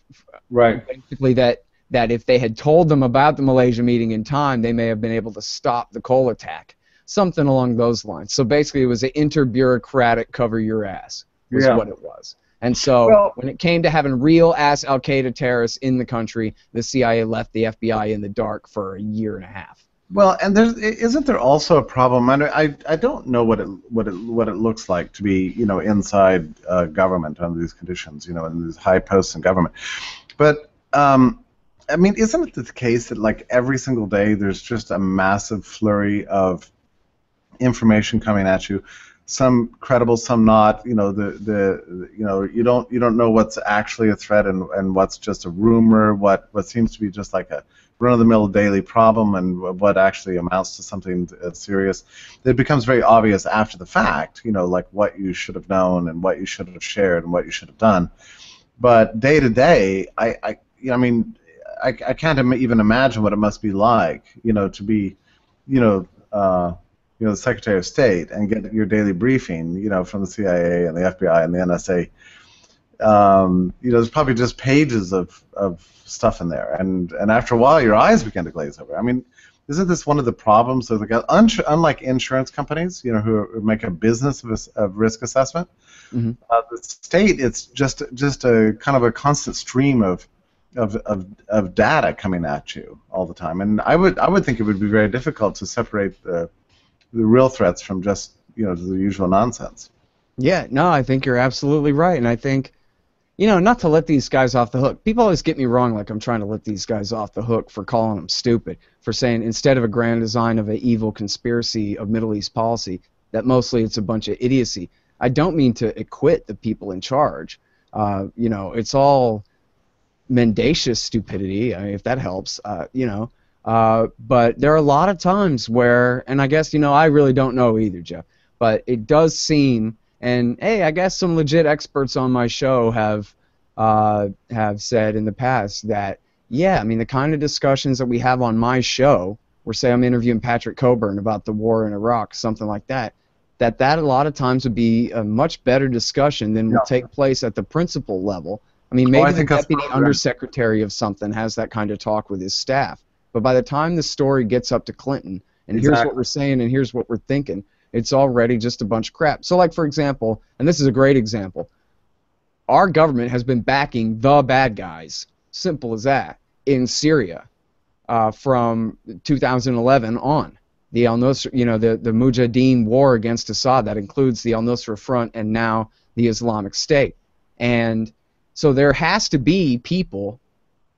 right. basically that that if they had told them about the Malaysia meeting in time, they may have been able to stop the Cole attack. Something along those lines. So basically, it was an inter bureaucratic cover your ass, was yeah. what it was. And so well, when it came to having real ass Al Qaeda terrorists in the country, the CIA left the FBI in the dark for a year and a half. Well, and there's isn't there also a problem? I I, I don't know what it what it what it looks like to be you know inside uh, government under these conditions, you know, in these high posts in government. But um, I mean, isn't it the case that like every single day there's just a massive flurry of information coming at you? Some credible, some not. You know, the the you know you don't you don't know what's actually a threat and, and what's just a rumor. What what seems to be just like a run-of-the-mill daily problem and what actually amounts to something uh, serious. It becomes very obvious after the fact. You know, like what you should have known and what you should have shared and what you should have done. But day to day, I, I you know, I mean, I, I can't even imagine what it must be like, you know, to be, you know, uh, you know, the Secretary of State and get your daily briefing, you know, from the CIA and the FBI and the NSA. Um, you know, there's probably just pages of, of stuff in there, and and after a while, your eyes begin to glaze over. I mean, isn't this one of the problems of the unlike insurance companies, you know, who make a business of, of risk assessment? Mm-hmm. Uh, the state, it's just just a kind of a constant stream of of, of, of data coming at you all the time. And I would I would think it would be very difficult to separate the the real threats from just you know the usual nonsense. Yeah, no, I think you're absolutely right, and I think you know not to let these guys off the hook. People always get me wrong, like I'm trying to let these guys off the hook for calling them stupid, for saying instead of a grand design of an evil conspiracy of Middle East policy, that mostly it's a bunch of idiocy. I don't mean to acquit the people in charge. Uh, you know, it's all mendacious stupidity, I mean, if that helps, uh, you know. Uh, but there are a lot of times where, and I guess, you know, I really don't know either, Jeff, but it does seem, and hey, I guess some legit experts on my show have uh, have said in the past that, yeah, I mean, the kind of discussions that we have on my show, where say I'm interviewing Patrick Cockburn about the war in Iraq, something like that, that that a lot of times would be a much better discussion than yeah. will take place at the principal level I mean, maybe oh, I the deputy undersecretary of something has that kind of talk with his staff. But by the time the story gets up to Clinton, and exactly. here's what we're saying, and here's what we're thinking, it's already just a bunch of crap. So, like for example, and this is a great example, our government has been backing the bad guys, simple as that, in Syria uh, from 2011 on. The Al Nusra, you know, the the Mujahideen war against Assad that includes the Al Nusra Front and now the Islamic State, and so there has to be people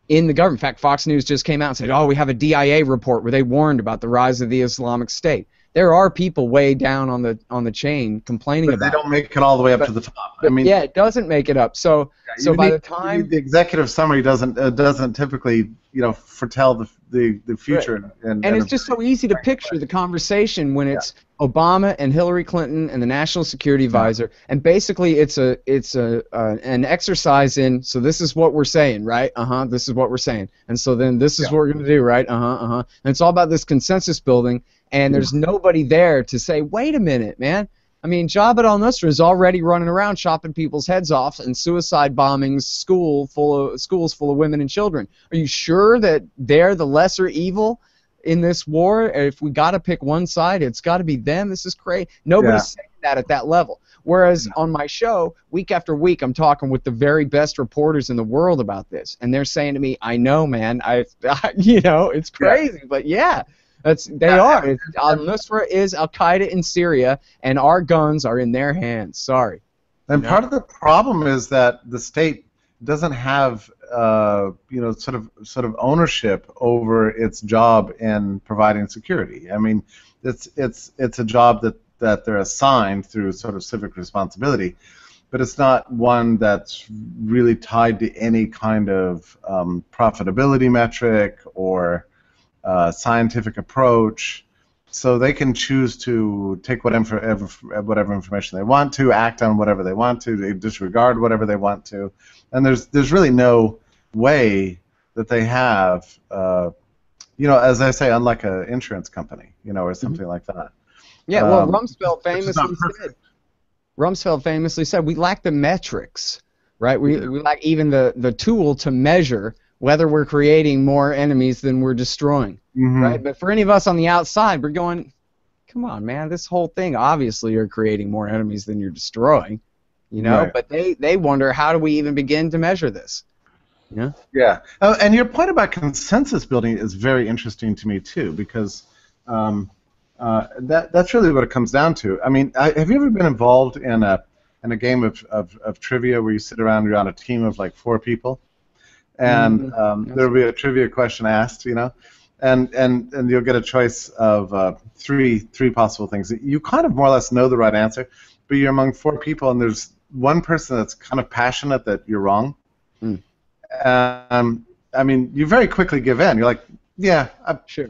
in the government. In fact, Fox News just came out and said, "Oh, we have a DIA report where they warned about the rise of the Islamic State." There are people way down on the on the chain complaining But about. they don't make it all the way up But- to the top. I mean, yeah, it doesn't make it up. So so by need- the time the executive summary doesn't uh, doesn't typically you know foretell the the, the future and, and, and it's just so easy to picture the conversation when it's Obama and Hillary Clinton and the national security advisor, and basically it's a it's a uh, an exercise in. So this is what we're saying, right? Uh huh. This is what we're saying, and so then this is Yeah. what we're gonna do, right? Uh huh. Uh huh. And it's all about this consensus building, and there's hmm. nobody there to say, wait a minute, man. I mean, Jabhat al-Nusra is already running around chopping people's heads off and suicide bombings school full of schools full of women and children. Are you sure that they're the lesser evil in this war? If we got to pick one side, it's got to be them. This is crazy. Nobody's saying that at that level. Whereas on my show, week after week, I'm talking with the very best reporters in the world about this, and they're saying to me, "I know, man. I, [laughs] you know, it's Yeah. crazy, but yeah." That's they Yeah, are. It's, al-Nusra is Al Qaeda in Syria, and our guns are in their hands. Sorry. And Yeah. part of the problem is that the state doesn't have, uh, you know, sort of sort of ownership over its job in providing security. I mean, it's it's it's a job that that they're assigned through sort of civic responsibility, but it's not one that's really tied to any kind of um, profitability metric or uh, scientific approach so they can choose to take whatever whatever information they want to, act on whatever they want to, they disregard whatever they want to, and there's there's really no way that they have, uh, you know, as I say, unlike an insurance company, you know, or something like that. Yeah, well, Um, Rumsfeld which is not famously said. Rumsfeld famously said, "We lack the metrics, right? We, Yeah. we lack even the the tool to measure whether we're creating more enemies than we're destroying, Mhm. right? But for any of us on the outside, we're going, come on, man, this whole thing obviously you're creating more enemies than you're destroying, you know. Right. But they they wonder how do we even begin to measure this? Yeah, uh, and your point about consensus building is very interesting to me too, because um, uh, that that's really what it comes down to. I mean, I, have you ever been involved in a in a game of, of, of trivia where you sit around, you're on a team of like four people, and Mhm. um, there'll be a trivia question asked, you know, and and and you'll get a choice of uh, three three possible things. You kind of more or less know the right answer, but you're among four people, and there's one person that's kind of passionate that you're wrong. Mm. Um, I mean, you very quickly give in. You're like, yeah, I, Sure,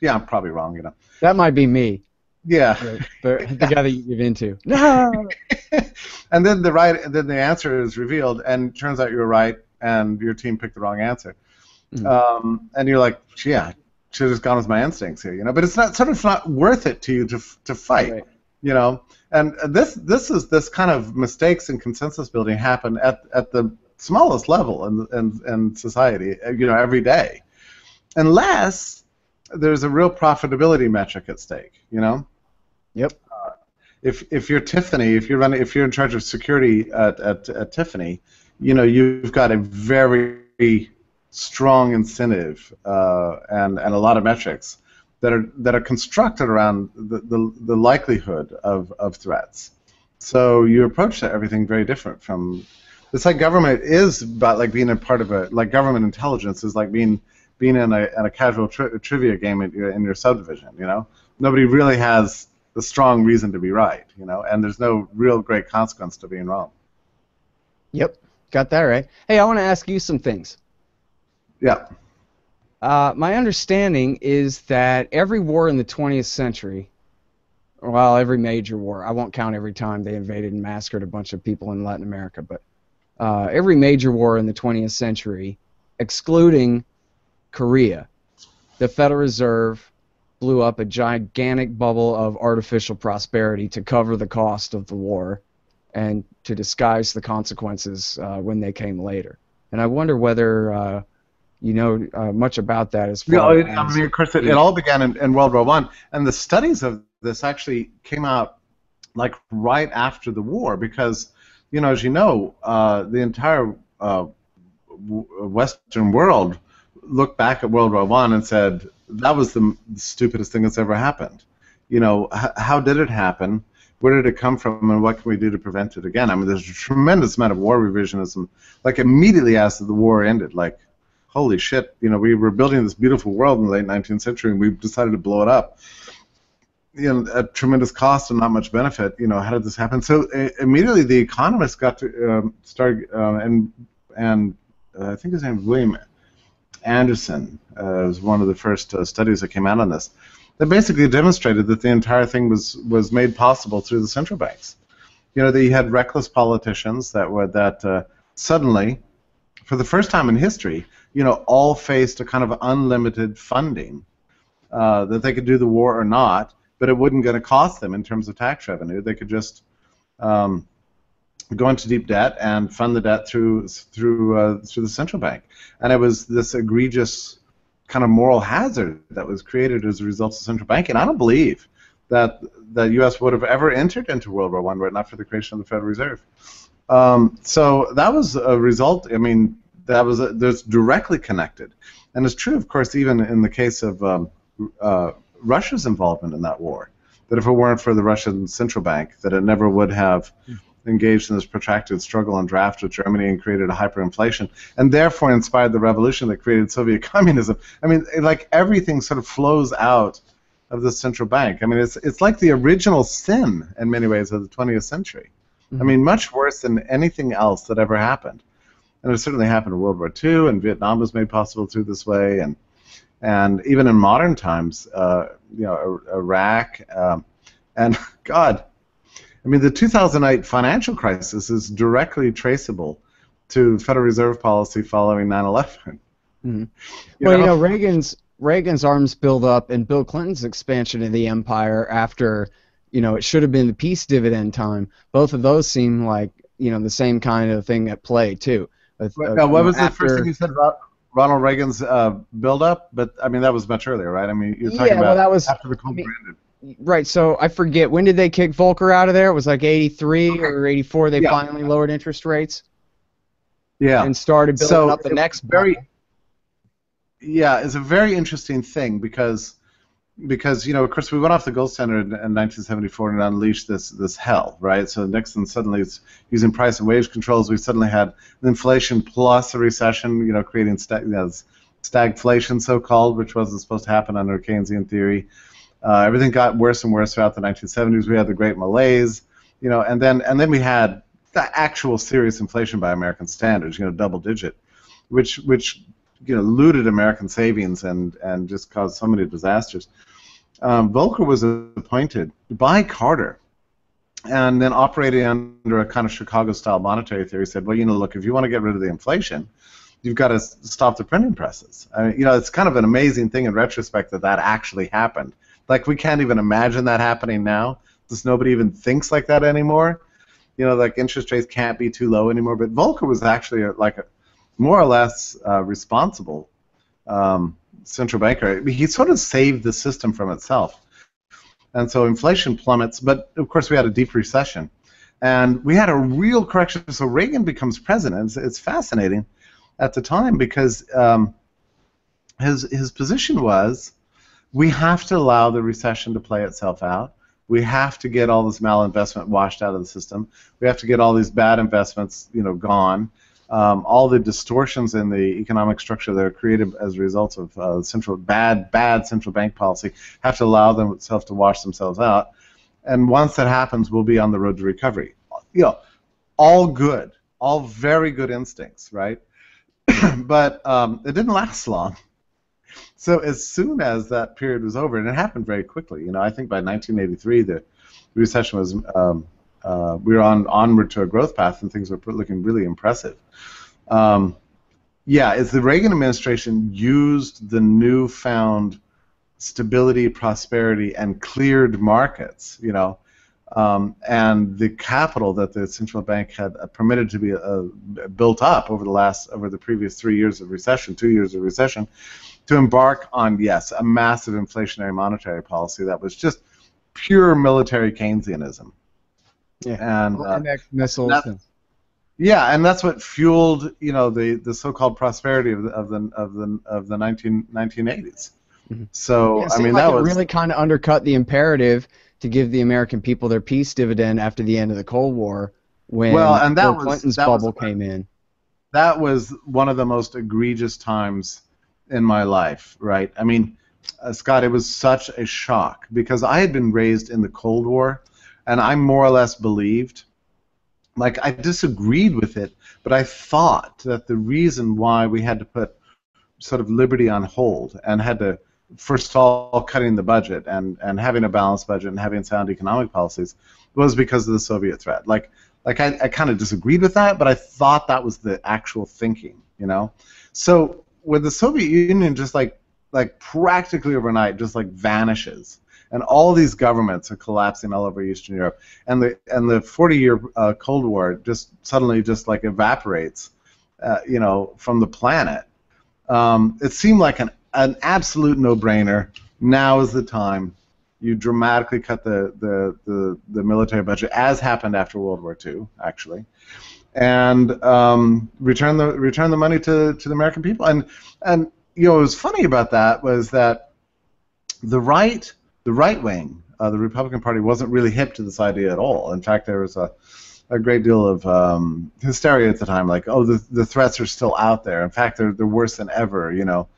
yeah, I'm probably wrong, you know. that might be me, Yeah, the, the guy that you give into. [laughs] No. and then the right, then the answer is revealed, and turns out you're right, and your team picked the wrong answer. Mhm. Um, and you're like, yeah, should have just gone with my instincts here, you know. But it's not sort of not worth it to you to to fight, Right. you know. And this this is this kind of mistakes in consensus building happen at at the smallest level in in, in society, uh, you know, every day, unless there's a real profitability metric at stake, you know. Yep. if if you're Tiffany, if you're running, if you're in charge of security at, at, at Tiffany, you know you've got a very strong incentive uh, and and a lot of metrics that are that are constructed around the, the, the likelihood of, of threats. So you approach everything very different from. It's like government is about like being a part of a like government intelligence is like being being in a, in a casual tri- trivia game in your, in your subdivision. You know, nobody really has the strong reason to be right. You know, and there's no real great consequence to being wrong. Yep, got that right. Hey, I want to ask you some things. Yeah. Uh, my understanding is that every war in the 20th century, well, every major war, I won't count every time they invaded and massacred a bunch of people in Latin America, but uh, every major war in the 20th century, excluding Korea, the Federal Reserve blew up a gigantic bubble of artificial prosperity to cover the cost of the war and to disguise the consequences uh, when they came later. And I wonder whether uh, you know uh, much about that as Yeah, far it- as I mean, of course, it, it all began in, in World War One, and the studies of this actually came out like right after the war, because you know, as you know, uh, the entire uh, Western world looked back at World War One and said that was the stupidest thing that's ever happened. You know, h- how did it happen? Where did it come from, and what can we do to prevent it again? I mean, there's a tremendous amount of war revisionism. Like immediately after the war ended, like holy shit, you know, we were building this beautiful world in the late 19th century and we decided to blow it up. you know, at tremendous cost and not much benefit. You know, how did this happen? So uh, immediately the economists got to um, start, uh, and and uh, I think his name was William Anderson uh, was one of the first uh, studies that came out on this. That basically demonstrated that the entire thing was was made possible through the central banks. You know, that you had reckless politicians that were that uh, suddenly, for the first time in history, you know, all faced a kind of unlimited funding uh, that they could do the war or not, but it wouldn't going to cost them in terms of tax revenue. They could just um, go into deep debt and fund the debt through through uh, through the central bank, and it was this egregious kind of moral hazard that was created as a result of central banking. I don't believe that the U.S. would have ever entered into World War One it not for the creation of the Federal Reserve. Um, so that was a result. I mean, that was a, that's directly connected, and it's true, of course, even in the case of um, uh, Russia's involvement in that war. That if it weren't for the Russian central bank, that it never would have engaged in this protracted struggle and draft with Germany and created a hyperinflation, and therefore inspired the revolution that created Soviet [laughs] communism. I mean, like everything sort of flows out of the central bank. I mean, it's it's like the original sin in many ways of the 20th century. Mm-hmm. I mean, much worse than anything else that ever happened. And it certainly happened in World War II, and Vietnam was made possible through this way, and and even in modern times, uh, you know, Iraq, um, and [laughs] God, I mean, the 2008 financial crisis is directly traceable to Federal Reserve policy following 9/11. Mm-hmm. Well, know? you know, Reagan's Reagan's arms buildup and Bill Clinton's expansion of the empire after, you know, it should have been the peace dividend time. Both of those seem like you know the same kind of thing at play too. Uh, uh, what was after, the first thing you said about Ronald Reagan's uh, build-up, but I mean that was much earlier, right? I mean you're talking yeah, about well, that was, after the Cold I mean, Right. So I forget when did they kick Volcker out of there? It was like '83 or '84. They yeah. finally lowered interest rates. Yeah. And started building so up the next very. Yeah, it's a very interesting thing because because you know, of course, we went off the gold standard in, in 1974 and unleashed this this hell, right? So Nixon suddenly is using price and wage controls. We suddenly had inflation plus a recession, you know, creating you know, stagflation, so-called, which wasn't supposed to happen under Keynesian theory. Uh, everything got worse and worse throughout the 1970s. We had the Great Malaise, you know, and then and then we had the actual serious inflation by American standards, you know, double digit, which which you know, looted American savings and, and just caused so many disasters. Um, Volcker was appointed by Carter and then operating under a kind of Chicago-style monetary theory, said, well, you know, look, if you want to get rid of the inflation, you've got to stop the printing presses. I mean, you know, it's kind of an amazing thing in retrospect that that actually happened. Like, we can't even imagine that happening now. Just nobody even thinks like that anymore. You know, like interest rates can't be too low anymore. But Volcker was actually a, like a, more or less uh, responsible um, central banker. He sort of saved the system from itself. And so inflation plummets, but of course we had a deep recession. And we had a real correction. So Reagan becomes president. It's, it's fascinating at the time because um, his, his position was we have to allow the recession to play itself out. We have to get all this malinvestment washed out of the system. We have to get all these bad investments, you know, gone um, all the distortions in the economic structure that are created as a result of uh, central bad bad central bank policy have to allow themselves to wash themselves out. And once that happens, we'll be on the road to recovery. You know, all good, all very good instincts, right? [clears throat] but um, it didn't last long. So as soon as that period was over, and it happened very quickly, you know, I think by 1983 the recession was um, uh, we were on onward to a growth path, and things were looking really impressive. Um, yeah, as the Reagan administration used the newfound stability, prosperity, and cleared markets, you know, um, and the capital that the central bank had uh, permitted to be uh, built up over the last over the previous three years of recession, two years of recession, to embark on yes a massive inflationary monetary policy that was just pure military Keynesianism. Yeah. And uh, missiles. And, yeah, and that's what fueled you know the, the so-called prosperity of the of the of the of the 19, 1980s. Mm-hmm. So yeah, I mean like that was really kind of undercut the imperative to give the American people their peace dividend after the end of the Cold War when well, and that Bill was, that bubble was, came in. That was one of the most egregious times in my life, right? I mean, uh, Scott, it was such a shock because I had been raised in the Cold War, and I more or less believed. Like I disagreed with it, but I thought that the reason why we had to put sort of liberty on hold and had to first of all cutting the budget and, and having a balanced budget and having sound economic policies was because of the Soviet threat. Like like I, I kind of disagreed with that, but I thought that was the actual thinking, you know. So when the Soviet Union just like like practically overnight just like vanishes, and all these governments are collapsing all over Eastern Europe, and the and the 40-year uh, Cold War just suddenly just like evaporates, uh, you know, from the planet. Um, it seemed like an an absolute no-brainer. Now is the time. You dramatically cut the, the, the, the military budget, as happened after World War II, actually, and um, return the return the money to, to the American people. And and you know what was funny about that was that the right the right wing, uh, the Republican Party, wasn't really hip to this idea at all. In fact, there was a a great deal of um, hysteria at the time, like, oh, the, the threats are still out there. In fact, they're, they're worse than ever. You know,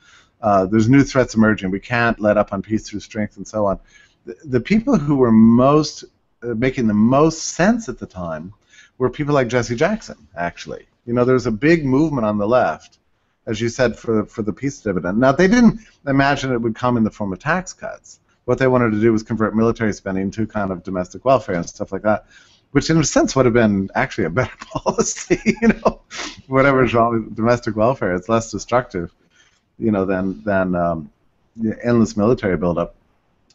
uh, there's new threats emerging. We can't let up on peace through strength and so on. The, the people who were most uh, making the most sense at the time were people like Jesse Jackson. Actually, you know, there was a big movement on the left, as you said, for for the peace dividend. Now they didn't imagine it would come in the form of tax cuts. What they wanted to do was convert military spending to kind of domestic welfare and stuff like that which in a sense would have been actually a better [laughs] policy. You know, whatever's wrong with domestic welfare, it's less destructive you know, than than um, endless military buildup.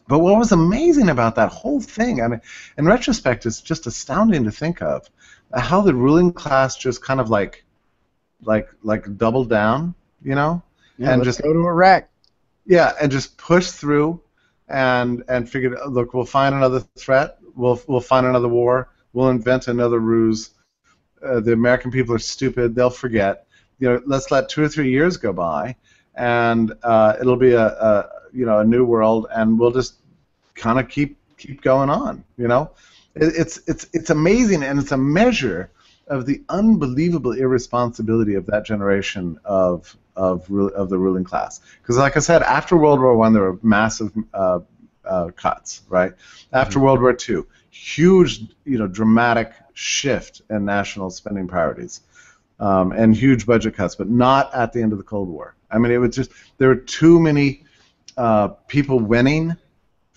But what was amazing about that whole thing, I mean, in retrospect, it's just astounding to think of how the ruling class just kind of like, like, like doubled down, you know, yeah, and just go to Iraq. Yeah, and just push through, and and figured, look, we'll find another threat, we'll we'll find another war, we'll invent another ruse. Uh, the American people are stupid; they'll forget. You know, let's let two or three years go by, and uh, it'll be a, a, you know a new world, and we'll just kind of keep keep going on. You know, it's it's it's amazing, and it's a measure of the unbelievable irresponsibility of that generation of of of the ruling class. Because, like I said, after World War One, there were massive uh, uh, cuts. Right after mm-hmm. World War Two, huge, you know, dramatic shift in national spending priorities um, and huge budget cuts, but not at the end of the Cold War. I mean, it was just there were too many uh, people winning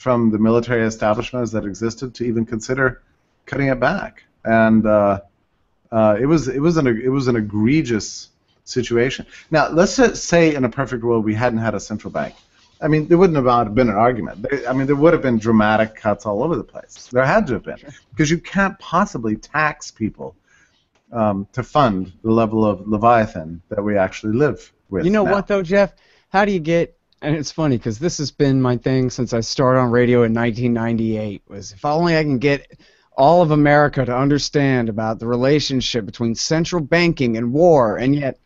from the military establishments that existed to even consider cutting it back, and uh, uh, it was it was an it was an egregious situation. Now, let's say in a perfect world we hadn't had a central bank. I mean, there wouldn't have been an argument. I mean, there would have been dramatic cuts all over the place. There had to have been because you can't possibly tax people um, to fund the level of Leviathan that we actually live with. You know now. what though, Jeff? How do you get? And it's funny because this has been my thing since I started on radio in 1998. Was if only I can get all of America to understand about the relationship between central banking and war, and yet,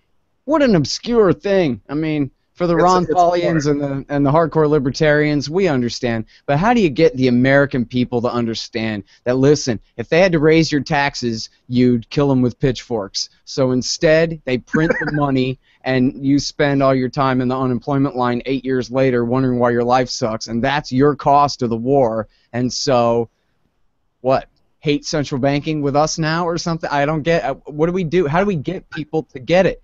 what an obscure thing. I mean, for the it's, Ron Paulians and the and the hardcore libertarians, we understand. But how do you get the American people to understand that? Listen, if they had to raise your taxes, you'd kill them with pitchforks. So instead, they print the [laughs] money, and you spend all your time in the unemployment line eight years later, wondering why your life sucks, and that's your cost of the war. And so, what? Hate central banking with us now or something? I don't get. What do we do? How do we get people to get it?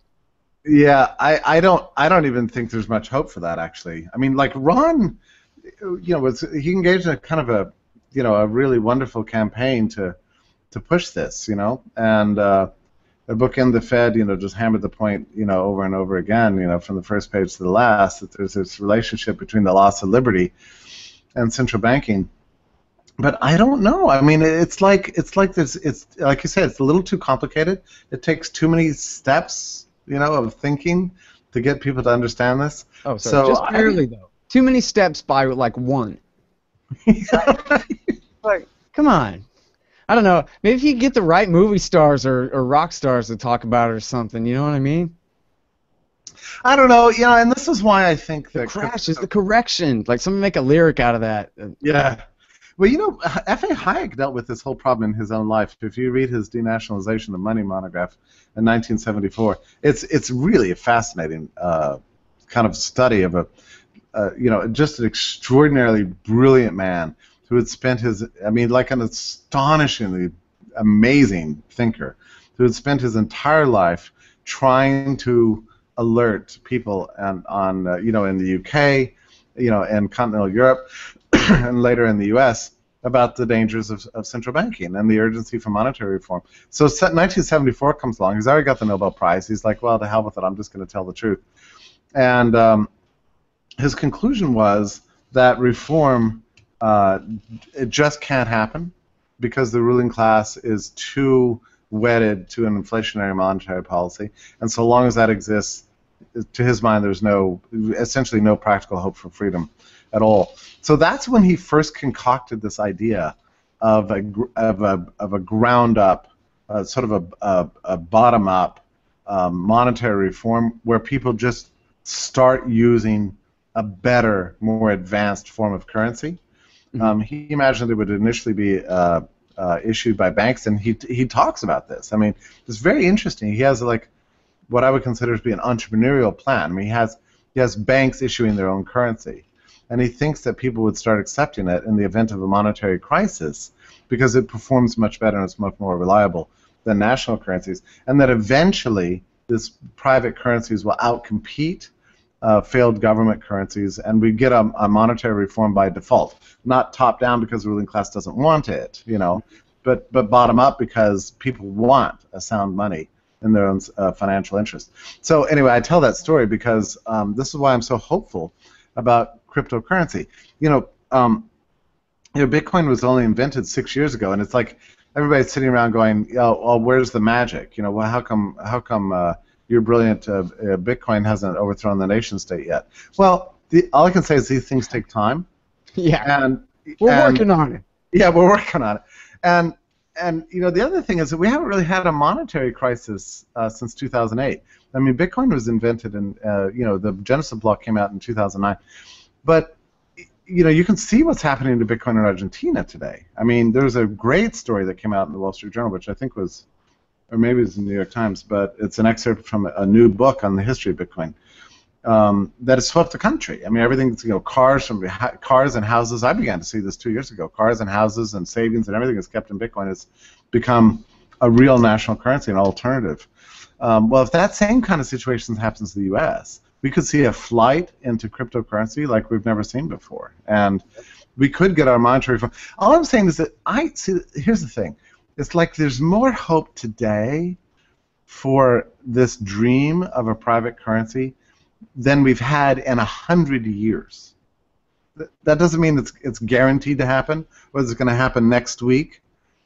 Yeah, I, I don't I don't even think there's much hope for that actually. I mean, like Ron, you know, was he engaged in a kind of a you know a really wonderful campaign to to push this, you know, and uh, the book in the Fed, you know, just hammered the point, you know, over and over again, you know, from the first page to the last, that there's this relationship between the loss of liberty and central banking. But I don't know. I mean, it's like it's like this. It's like you said, it's a little too complicated. It takes too many steps you know, of thinking to get people to understand this. Oh, sorry. So just barely though. Too many steps by like one. [laughs] like, come on. I don't know. Maybe if you get the right movie stars or, or rock stars to talk about it or something. You know what I mean? I don't know. You know, and this is why I think the that crash is the correction. Like, someone make a lyric out of that. Yeah. Well, you know, F.A. Hayek dealt with this whole problem in his own life. If you read his denationalization of money monograph in 1974, it's it's really a fascinating uh, kind of study of a uh, you know, just an extraordinarily brilliant man who had spent his, I mean, like an astonishingly amazing thinker, who had spent his entire life trying to alert people and on, uh, you know, in the UK, you know, and continental Europe, [clears throat] and later in the U.S. about the dangers of, of central banking and the urgency for monetary reform. So 1974 comes along. He's already got the Nobel Prize. He's like, well, to hell with it. I'm just going to tell the truth. And um, his conclusion was that reform uh, it just can't happen because the ruling class is too wedded to an inflationary monetary policy, and so long as that exists, to his mind, there's no essentially no practical hope for freedom at all. So that's when he first concocted this idea of a of a of a ground up, uh, sort of a, a, a bottom up um, monetary reform where people just start using a better, more advanced form of currency. Mm-hmm. Um, he imagined it would initially be uh, uh, issued by banks, and he he talks about this. I mean, it's very interesting. He has like what I would consider to be an entrepreneurial plan. I mean, he has he has banks issuing their own currency, and he thinks that people would start accepting it in the event of a monetary crisis because it performs much better and it's much more reliable than national currencies, and that eventually this private currencies will outcompete uh, failed government currencies, and we get a, a, monetary reform by default, not top down because the ruling class doesn't want it, you know, but but bottom up because people want a sound money in their own uh, financial interest. So anyway, I tell that story because um, this is why I'm so hopeful about cryptocurrency. You know, um, you know, Bitcoin was only invented six years ago, and it's like everybody's sitting around going, "Oh, well, where's the magic?" You know, well, how come how come uh, your brilliant uh, uh, Bitcoin hasn't overthrown the nation state yet. Well, the, all I can say is these things take time. Yeah. And we're and, working on it. Yeah, we're working on it. And and you know the other thing is that we haven't really had a monetary crisis uh, since 2008. I mean, Bitcoin was invented in uh, you know the Genesis block came out in 2009, but you know you can see what's happening to Bitcoin in Argentina today. I mean, there's a great story that came out in the Wall Street Journal, which I think was or maybe it's the New York Times, but it's an excerpt from a new book on the history of Bitcoin um, that has swept the country. I mean, everything's you know cars from cars and houses. I began to see this two years ago. Cars and houses and savings and everything is kept in Bitcoin has become a real national currency, an alternative. Um, well, if that same kind of situation happens in the U.S., we could see a flight into cryptocurrency like we've never seen before, and we could get our monetary. All I'm saying is that I see. Here's the thing it's like there's more hope today for this dream of a private currency than we've had in a hundred years. That doesn't mean it's it's guaranteed to happen, or it's going to happen next week,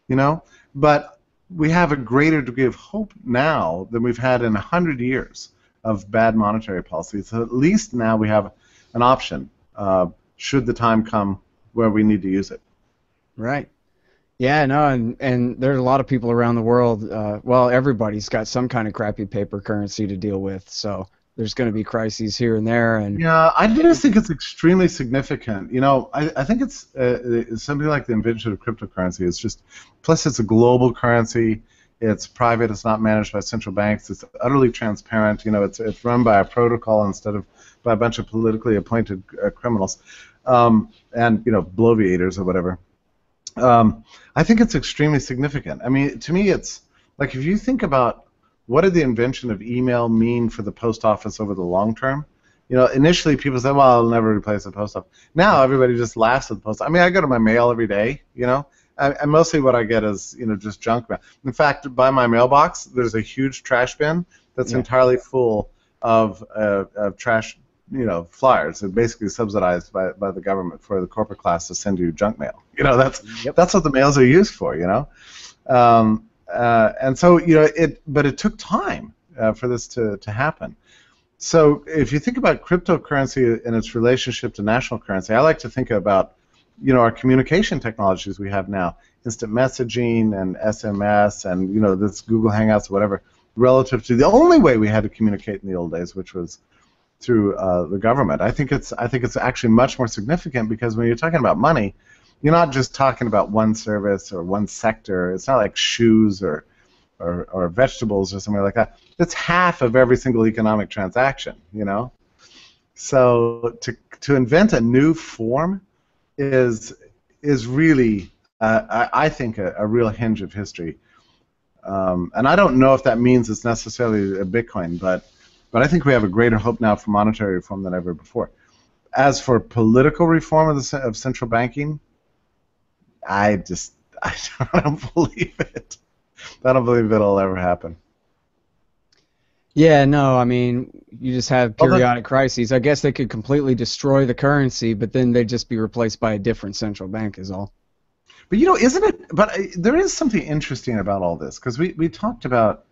you know. But we have a greater degree of hope now than we've had in a hundred years of bad monetary policy. So at least now we have an option, uh, should the time come where we need to use it. Right. Yeah, no, and and there's a lot of people around the world. Uh, well, everybody's got some kind of crappy paper currency to deal with, so there's going to be crises here and there. And yeah, I just think it's extremely significant. You know, I, I think it's, uh, it's something like the invention of cryptocurrency. It's just plus it's a global currency. It's private. It's not managed by central banks. It's utterly transparent. You know, it's it's run by a protocol instead of by a bunch of politically appointed uh, criminals, um, and you know, bloviators or whatever. Um, I think it's extremely significant. I mean, to me, it's like if you think about what did the invention of email mean for the post office over the long term? You know, initially people said, "Well, I'll never replace the post office." Now everybody just laughs at the post. I mean, I go to my mail every day. You know, and mostly what I get is you know just junk mail. In fact, by my mailbox, there's a huge trash bin that's yeah. entirely full of, uh, of trash you know flyers are basically subsidized by, by the government for the corporate class to send you junk mail. You know that's yep. that's what the mails are used for. You know, um, uh, and so you know it, but it took time uh, for this to to happen. So if you think about cryptocurrency and its relationship to national currency, I like to think about you know our communication technologies we have now, instant messaging and SMS and you know this Google Hangouts whatever, relative to the only way we had to communicate in the old days, which was through uh, the government. I think it's I think it's actually much more significant because when you're talking about money, you're not just talking about one service or one sector. It's not like shoes or or, or vegetables or something like that. It's half of every single economic transaction, you know. So to to invent a new form is is really uh, I, I think a, a real hinge of history. Um, and I don't know if that means it's necessarily a Bitcoin, but but I think we have a greater hope now for monetary reform than ever before. As for political reform of, the, of central banking, I just [laughs] I don't believe it. I don't believe it'll ever happen. Yeah, no, I mean, you just have periodic crises. I guess they could completely destroy the currency, but then they'd just be replaced by a different central bank, is all. But you know, isn't it? But uh, there is something interesting about all this because we, we talked about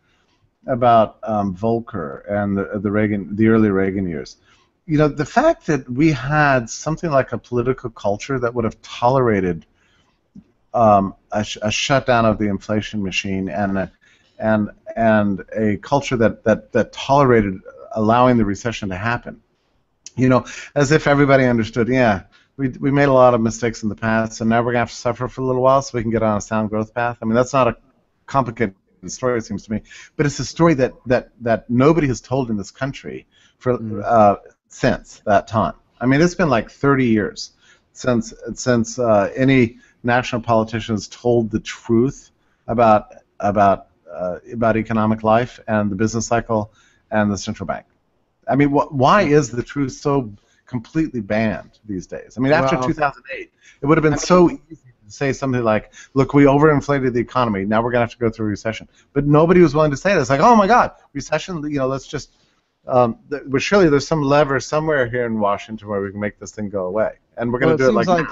about um, Volcker and the, the Reagan the early Reagan years. You know, the fact that we had something like a political culture that would have tolerated um, a, sh- a shutdown of the inflation machine and a, and and a culture that, that, that tolerated allowing the recession to happen. You know, as if everybody understood, yeah, we, we made a lot of mistakes in the past, and now we're to have to suffer for a little while so we can get on a sound growth path. I mean, that's not a complicated story, it seems to me, but it's a story that, that, that nobody has told in this country for mm. uh, since that time. I mean, it's been like 30 years since since uh, any national politicians told the truth about about uh, about economic life and the business cycle and the central bank. I mean, wh- why is the truth so completely banned these days? I mean, after well, 2008, it would have been so easy say something like, "Look, we overinflated the economy. Now we're going to have to go through a recession." But nobody was willing to say this. Like, "Oh my God, recession! You know, let's just." Um, th- but surely there's some lever somewhere here in Washington where we can make this thing go away, and we're going to well, do it like. like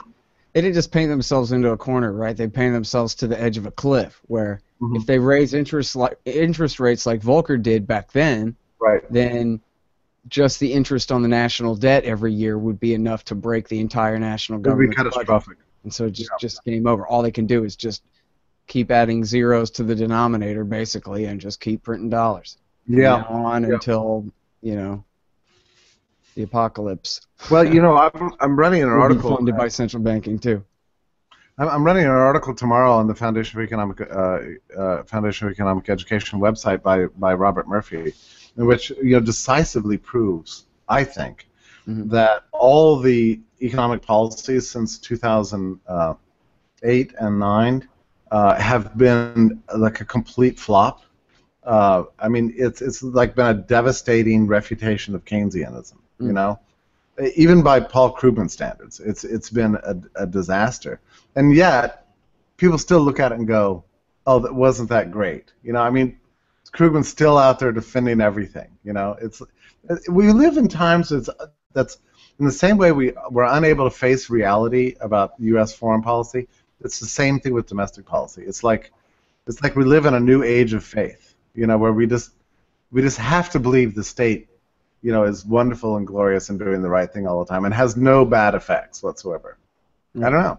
they didn't just paint themselves into a corner, right? They paint themselves to the edge of a cliff where mm-hmm. if they raise interest like interest rates like Volcker did back then, right. then just the interest on the national debt every year would be enough to break the entire national government. It would be catastrophic. Budget. And so just yeah. just game over. All they can do is just keep adding zeros to the denominator basically and just keep printing dollars. Yeah. on yeah. until, you know, the apocalypse. Well, you know, I'm, I'm running an article funded by central banking too. I'm, I'm running an article tomorrow on the Foundation of Economic uh, uh, Foundation of Economic Education website by by Robert Murphy, in which you know decisively proves, I think, mm-hmm. that all the economic policies since 2008 and nine uh, have been like a complete flop. Uh, I mean, it's it's like been a devastating refutation of Keynesianism. Mm. You know, even by Paul Krugman standards, it's it's been a, a disaster. And yet, people still look at it and go, "Oh, that wasn't that great." You know, I mean, Krugman's still out there defending everything. You know, it's we live in times that's that's in the same way we we're unable to face reality about U.S. foreign policy. It's the same thing with domestic policy. It's like it's like we live in a new age of faith. You know, where we just we just have to believe the state you know, is wonderful and glorious and doing the right thing all the time and has no bad effects whatsoever. Mm-hmm. I don't know.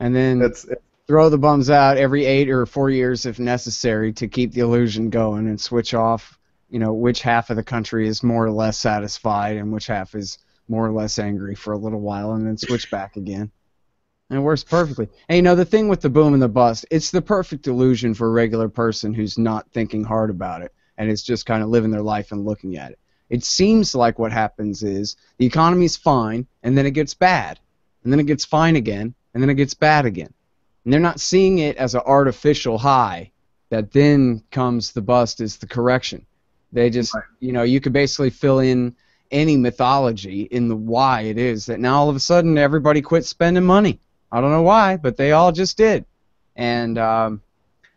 And then it's, it's, throw the bums out every eight or four years if necessary to keep the illusion going and switch off, you know, which half of the country is more or less satisfied and which half is more or less angry for a little while and then switch back again. And it works perfectly. And you know, the thing with the boom and the bust, it's the perfect illusion for a regular person who's not thinking hard about it and is just kind of living their life and looking at it. It seems like what happens is the economy's fine, and then it gets bad, and then it gets fine again, and then it gets bad again. And they're not seeing it as an artificial high that then comes the bust is the correction. They just, right. you know, you could basically fill in any mythology in the why it is that now all of a sudden everybody quit spending money. I don't know why, but they all just did. And um,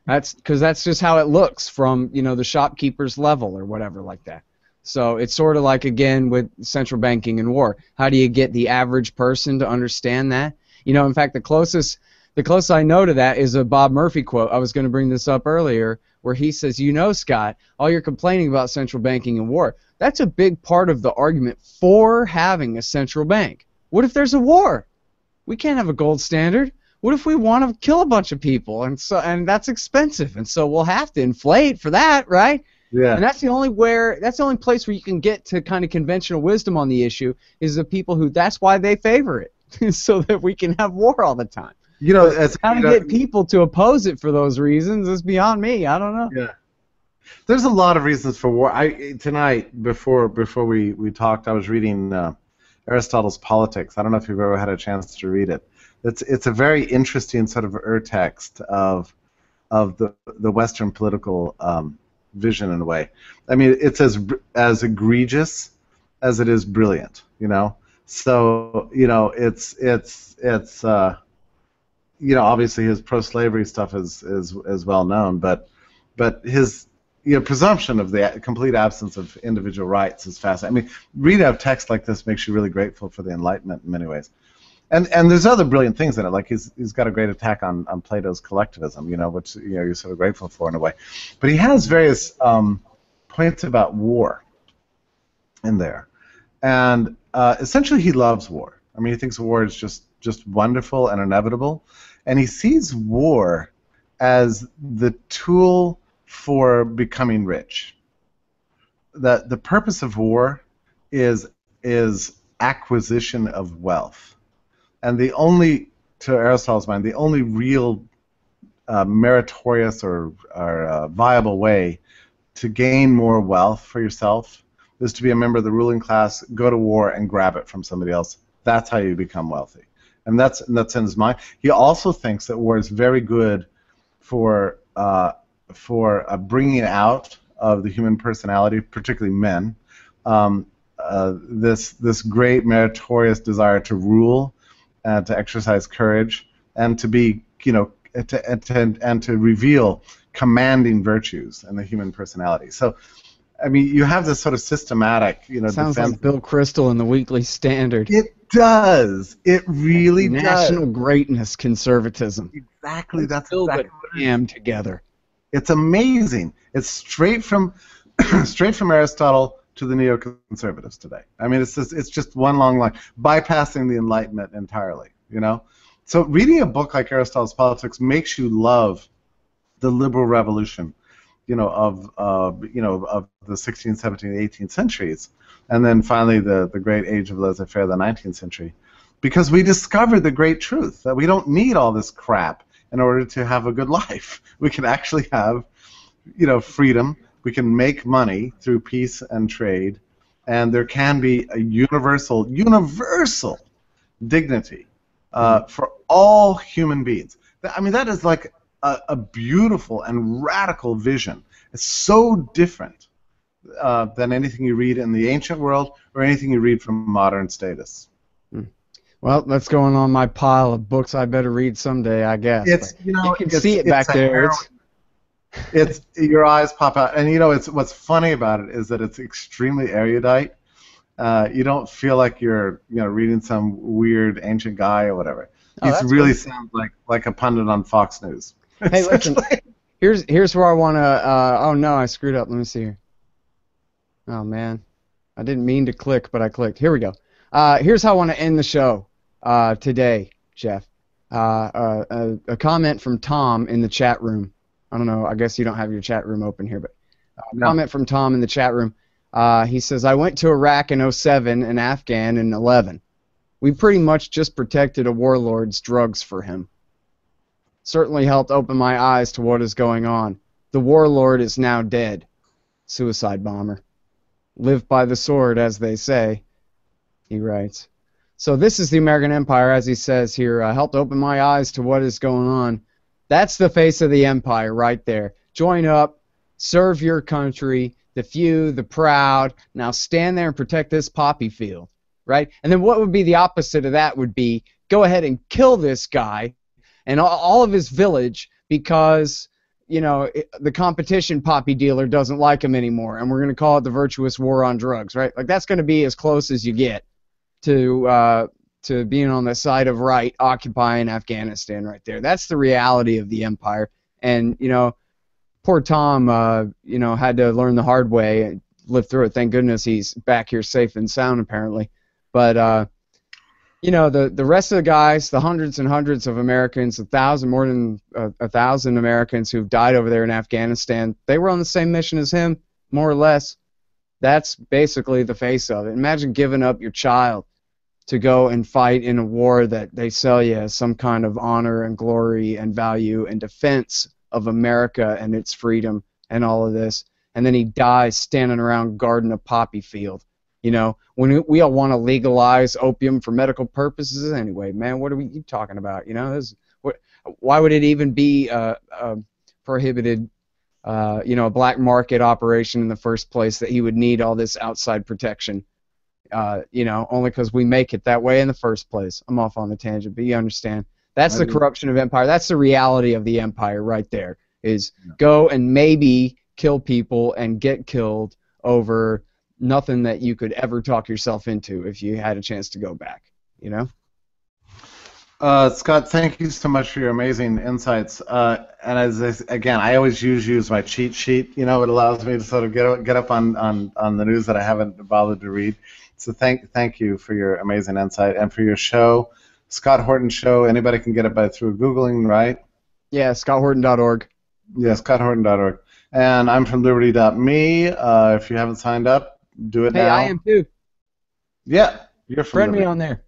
that's because that's just how it looks from, you know, the shopkeeper's level or whatever like that. So it's sort of like again with central banking and war. How do you get the average person to understand that? You know, in fact, the closest the closest I know to that is a Bob Murphy quote. I was going to bring this up earlier, where he says, "You know, Scott, all you're complaining about central banking and war. That's a big part of the argument for having a central bank. What if there's a war? We can't have a gold standard. What if we want to kill a bunch of people and so and that's expensive and so we'll have to inflate for that, right? Yeah. And that's the only where that's the only place where you can get to kind of conventional wisdom on the issue is the people who that's why they favor it, [laughs] so that we can have war all the time. You know, as, how to get people to oppose it for those reasons is beyond me. I don't know. Yeah. There's a lot of reasons for war. I tonight before before we, we talked, I was reading uh, Aristotle's Politics. I don't know if you've ever had a chance to read it. It's it's a very interesting sort of urtext of of the the Western political um, vision in a way. I mean, it's as as egregious as it is brilliant. You know, so you know it's it's it's uh, you know obviously his pro-slavery stuff is is is well known, but but his you know, presumption of the complete absence of individual rights is fascinating. I mean, reading a text like this makes you really grateful for the Enlightenment in many ways. And and there's other brilliant things in it, like he's he's got a great attack on, on Plato's collectivism, you know, which you know you're sort of grateful for in a way. But he has various um, points about war in there, and uh, essentially he loves war. I mean, he thinks war is just just wonderful and inevitable, and he sees war as the tool for becoming rich. That the purpose of war is is acquisition of wealth, and the only, to Aristotle's mind, the only real uh, meritorious or, or uh, viable way to gain more wealth for yourself is to be a member of the ruling class, go to war, and grab it from somebody else. That's how you become wealthy, and that's and that's in his mind. He also thinks that war is very good for uh, for uh, bringing out of the human personality, particularly men, um, uh, this this great meritorious desire to rule, and to exercise courage, and to be you know to, and, to, and to reveal commanding virtues in the human personality. So. I mean, you have this sort of systematic, you know. Sounds defense. like Bill Kristol in the Weekly Standard. It does. It really National does. National greatness conservatism. Exactly. That's build exactly a dam together. It's amazing. It's straight from [clears throat] straight from Aristotle to the neoconservatives today. I mean, it's just, it's just one long line, bypassing the Enlightenment entirely. You know, so reading a book like Aristotle's Politics makes you love the liberal revolution, you know, of uh, you know of the 16th, 17th, 18th centuries, and then finally the the great age of laissez-faire, the 19th century, because we discovered the great truth that we don't need all this crap in order to have a good [laughs] life. We can actually have, you know, freedom. We can make money through peace and trade, and there can be a universal, universal dignity uh, for all human beings. I mean, that is like a, a beautiful and radical vision. It's so different uh, than anything you read in the ancient world or anything you read from modern status. Well, that's going on my pile of books I better read someday, I guess. It's you know you can see it back there. It's, it's your eyes pop out, and you know it's what's funny about it is that it's extremely erudite. Uh, you don't feel like you're you know reading some weird ancient guy or whatever. Oh, he really sounds like like a pundit on Fox News. Hey, [laughs] listen. Here's here's where I want to. Uh, oh no, I screwed up. Let me see here. Oh man, I didn't mean to click, but I clicked. Here we go. Uh, here's how I want to end the show uh, today, Jeff. Uh, uh, a, a, comment from Tom in the chat room. I don't know. I guess you don't have your chat room open here, but a uh, no. comment from Tom in the chat room. Uh, he says, "I went to Iraq in 07 and Afghan in 11. We pretty much just protected a warlord's drugs for him. Certainly helped open my eyes to what is going on. The warlord is now dead. Suicide bomber. Live by the sword, as they say." He writes. So this is the American Empire, as he says here, uh, helped open my eyes to what is going on. That's the face of the empire right there. Join up, serve your country, the few, the proud. Now stand there and protect this poppy field, right? And then what would be the opposite of that would be go ahead and kill this guy and all of his village because you know the competition poppy dealer doesn't like him anymore and we're going to call it the virtuous war on drugs right like that's going to be as close as you get to uh, to being on the side of right, occupying Afghanistan right there. That's the reality of the empire. And you know, poor Tom, uh, you know, had to learn the hard way and live through it. Thank goodness he's back here safe and sound, apparently. But uh, you know, the the rest of the guys, the hundreds and hundreds of Americans, a thousand, more than a, a thousand Americans who've died over there in Afghanistan, they were on the same mission as him, more or less. That's basically the face of it. Imagine giving up your child to go and fight in a war that they sell you as some kind of honor and glory and value and defense of America and its freedom and all of this. And then he dies standing around guarding a poppy field. You know, when we all want to legalize opium for medical purposes anyway, man, what are we you talking about? You know, this, what, why would it even be uh, uh, prohibited? Uh, you know, a black market operation in the first place that he would need all this outside protection. Uh, you know, only because we make it that way in the first place. I'm off on the tangent, but you understand. That's the corruption of empire. That's the reality of the empire right there. Is go and maybe kill people and get killed over nothing that you could ever talk yourself into if you had a chance to go back. You know? Uh, Scott, thank you so much for your amazing insights. Uh, and as I, again, I always use you as my cheat sheet. You know, it allows me to sort of get up- get up on, on, on the news that I haven't bothered to read. So thank thank you for your amazing insight and for your show, Scott Horton Show. Anybody can get it by through googling, right? Yeah, ScottHorton.org. Yeah, ScottHorton.org. And I'm from Liberty.me. Uh, if you haven't signed up, do it Hey, now. I am too. Yeah, you're Friend me on there.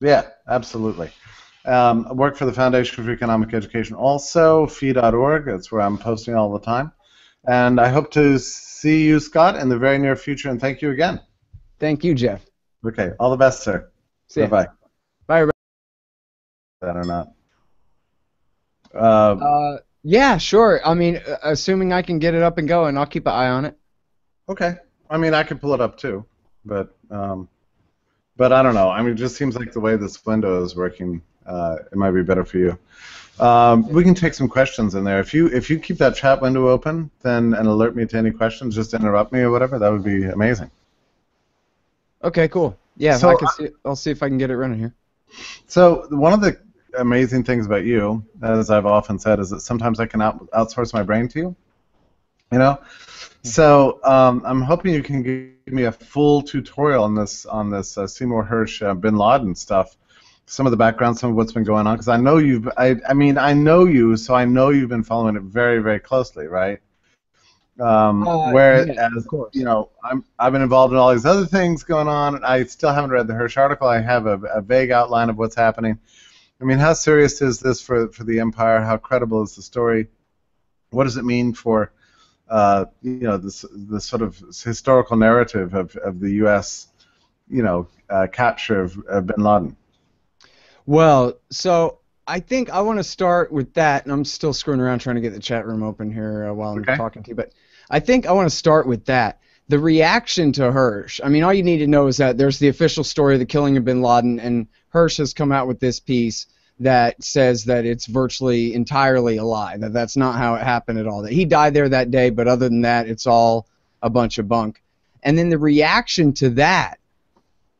Yeah, absolutely. Um, I work for the Foundation for Economic Education also, fee.org. That's where I'm posting all the time. And I hope to see you, Scott, in the very near future, and thank you again. Thank you, Jeff. Okay, all the best, sir. See ya. Bye-bye. Bye, everybody. That or not. Uh, Uh, yeah, sure. I mean, uh, assuming I can get it up and going, I'll keep an eye on it. okay. I mean, I could pull it up too, but um, but I don't know. I mean, it just seems like the way this window is working, uh, it might be better for you. Um, we can take some questions in there. If you if you keep that chat window open, then and alert me to any questions, just interrupt me or whatever. That would be amazing. Okay, cool. Yeah, So I can I- see. I'll see if I can get it running here. So one of the amazing things about you, as I've often said, is that sometimes I can out, outsource my brain to you. You know, so um, I'm hoping you can give me a full tutorial on this on this uh, Seymour Hersh uh, Bin Laden stuff. Some of the background, some of what's been going on, because I know you've. I, I mean, I know you, so I know you've been following it very, very closely, right? Um, Uh, whereas, yeah, of course. you know, I'm I've been involved in all these other things going on. and I still haven't read the Hersh article. I have a, a vague outline of what's happening. I mean, how serious is this for for the empire? How credible is the story? What does it mean for uh, you know this the sort of historical narrative of, of the U.S. you know uh, capture of, of Bin Laden? Well, so I think I want to start with that, and I'm still screwing around trying to get the chat room open here uh, while I'm Okay. talking to you. But I think I want to start with that. The reaction to Hersh. I mean, all you need to know is that there's the official story of the killing of Bin Laden, and Hersh has come out with this piece that says that it's virtually entirely a lie. That that's not how it happened at all. That he died there that day, but other than that, it's all a bunch of bunk. And then the reaction to that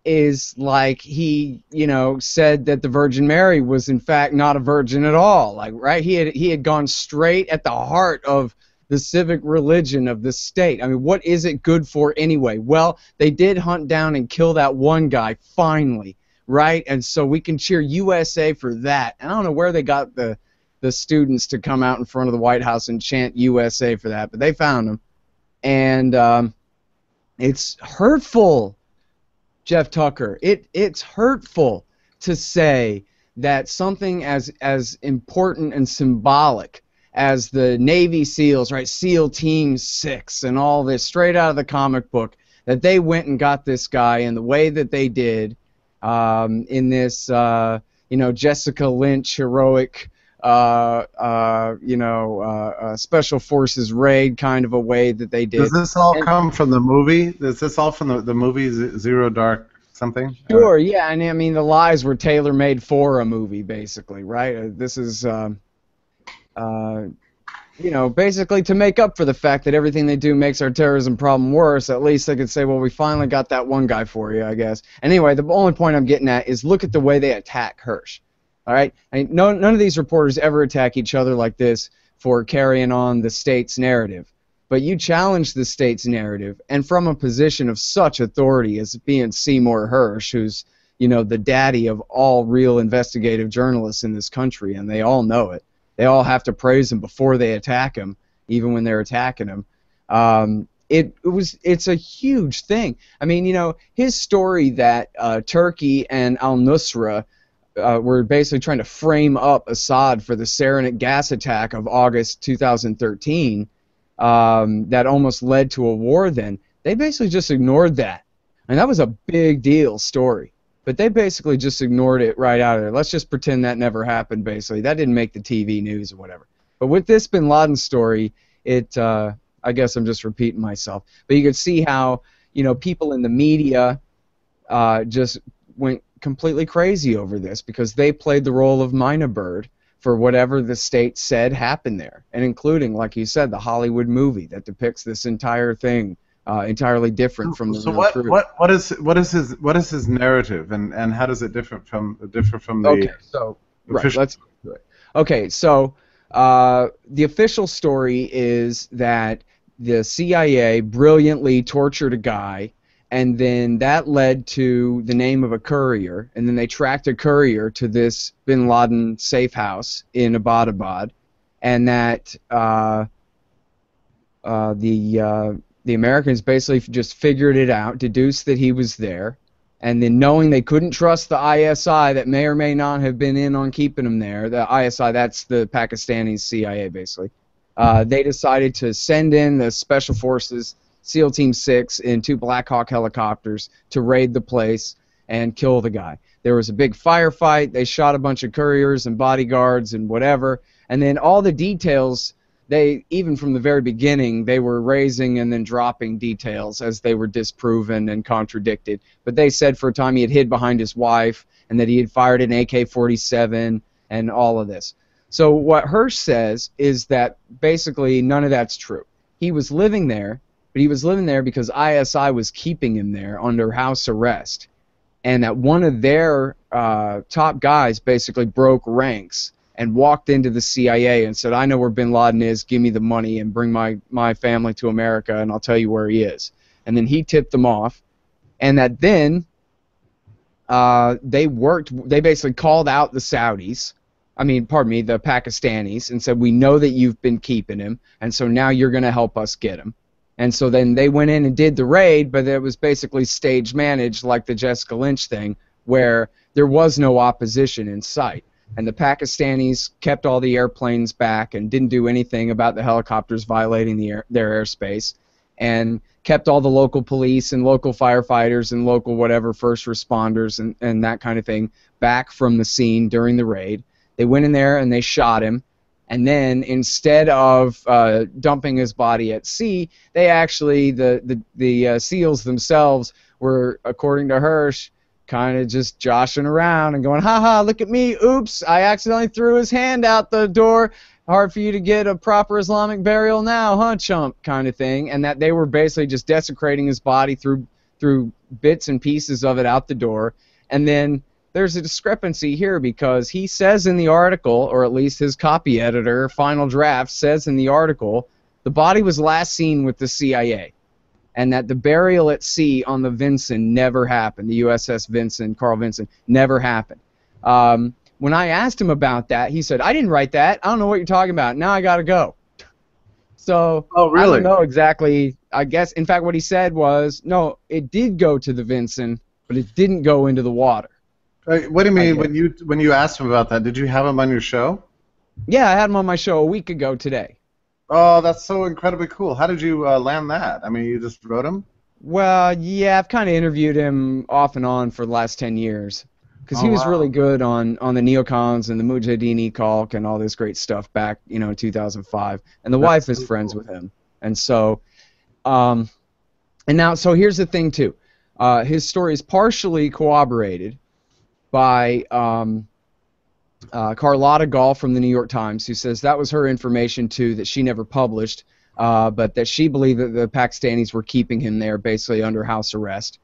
is like he, you know, said that the Virgin Mary was in fact not a virgin at all. Like, right? He had he had gone straight at the heart of the civic religion of the state. I mean, what is it good for anyway? Well, they did hunt down and kill that one guy finally, right? And so we can cheer USA for that. And I don't know where they got the the students to come out in front of the White House and chant USA for that, but they found them. And um, it's hurtful Jeff Tucker. It it's hurtful to say that something as as important and symbolic as the Navy SEALs, right? SEAL Team Six and all this straight out of the comic book, that they went and got this guy in the way that they did, um, in this uh, you know Jessica Lynch heroic uh, uh, you know uh, uh, special forces raid kind of a way that they did. Does this all And- come from the movie? Is this all from the, the movie Zero Dark something? Sure, yeah, and I mean the lies were tailor made for a movie, basically, right? Uh, This is, um, uh, you know, basically to make up for the fact that everything they do makes our terrorism problem worse. At least they could say, well, we finally got that one guy for you, I guess. Anyway, the only point I'm getting at is look at the way they attack Hersh. All right, I mean, no, none of these reporters ever attack each other like this for carrying on the state's narrative but you challenge the state's narrative and from a position of such authority as being Seymour Hersh who's you know the daddy of all real investigative journalists in this country and they all know it they all have to praise him before they attack him even when they're attacking him. Um, it, it was it's a huge thing. I mean you know his story that uh, turkey and al-nusra uh, were basically trying to frame up Assad for the sarin gas attack of August 2013 um, that almost led to a war then, they basically just ignored that. And that was a big deal story. But they basically just ignored it right out of there. Let's just pretend that never happened, basically. That didn't make the TV news or whatever. But with this bin Laden story, it, uh, I guess I'm just repeating myself. But you could see how, you know, people in the media uh, just went completely crazy over this because they played the role of Mynah Bird for whatever the state said happened there, and including, like you said, the Hollywood movie that depicts this entire thing uh, entirely different from the so what, truth. what what is what is his what is his narrative and, and how does it differ from differ from the Okay, so right, official- let's do it. Okay, so uh, the official story is that the CIA brilliantly tortured a guy, and then that led to the name of a courier, and then they tracked a courier to this Bin Laden safe house in Abbottabad, and that uh, uh, the uh, the Americans basically just figured it out, deduced that he was there, and then knowing they couldn't trust the ISI that may or may not have been in on keeping him there, the ISI that's the Pakistani CIA basically, uh, they decided to send in the Special Forces SEAL Team 6 in two Black Hawk helicopters to raid the place and kill the guy. There was a big firefight. They shot a bunch of couriers and bodyguards and whatever. And then all the details, they even from the very beginning, they were raising and then dropping details as they were disproven and contradicted. But they said for a time he had hid behind his wife and that he had fired an AK-47 and all of this. So what Hersh says is that basically none of that's true. He was living there, but he was living there because ISI was keeping him there under house arrest, and that one of their uh, top guys basically broke ranks and walked into the CIA and said, "I know where Bin Laden is. Give me the money and bring my my family to America, and I'll tell you where he is." And then he tipped them off, and that then uh, they worked. They basically called out the Saudis. I mean, pardon me, the Pakistanis, and said, "We know that you've been keeping him, and so now you're going to help us get him." And so then they went in and did the raid, but it was basically stage managed like the Jessica Lynch thing, where there was no opposition in sight. And the Pakistanis kept all the airplanes back and didn't do anything about the helicopters violating the air, their airspace, and kept all the local police and local firefighters and local whatever first responders and, and that kind of thing back from the scene during the raid. They went in there and they shot him. And then instead of uh, dumping his body at sea, they actually the the the uh, seals themselves were, according to Hersh, kind of just joshing around and going, "Ha ha! Look at me! Oops! I accidentally threw his hand out the door. Hard for you to get a proper Islamic burial now, huh, chump?" Kind of thing. And that they were basically just desecrating his body through through bits and pieces of it out the door, and then there's a discrepancy here because he says in the article, or at least his copy editor, Final Draft, says in the article, the body was last seen with the CIA, and that the burial at sea on the Vinson never happened. The USS Vinson, Carl Vinson, never happened. Um, when I asked him about that, he said, "I didn't write that. I don't know what you're talking about. Now I gotta go." So Oh, I don't know exactly. I guess, in fact, what he said was, no, it did go to the Vinson, but it didn't go into the water. What do you mean when you when you asked him about that? Did you have him on your show? Yeah, I had him on my show a week ago today. Oh, that's so incredibly cool. How did you uh, land that? I mean, you just wrote him. Well, yeah, I've kind of interviewed him off and on for the last 10 years. Because Oh, he was wow. really good on, on the neocons and the Mujahideen Khalq and all this great stuff back, you know, in 2005. And the That's wife is so friends cool. with him. And so, um, and now, so here's the thing, too. Uh, his story is partially corroborated by um, uh, Carlotta Gall from the New York Times, who says that was her information, too, that she never published, uh, but that she believed that the Pakistanis were keeping him there basically under house arrest.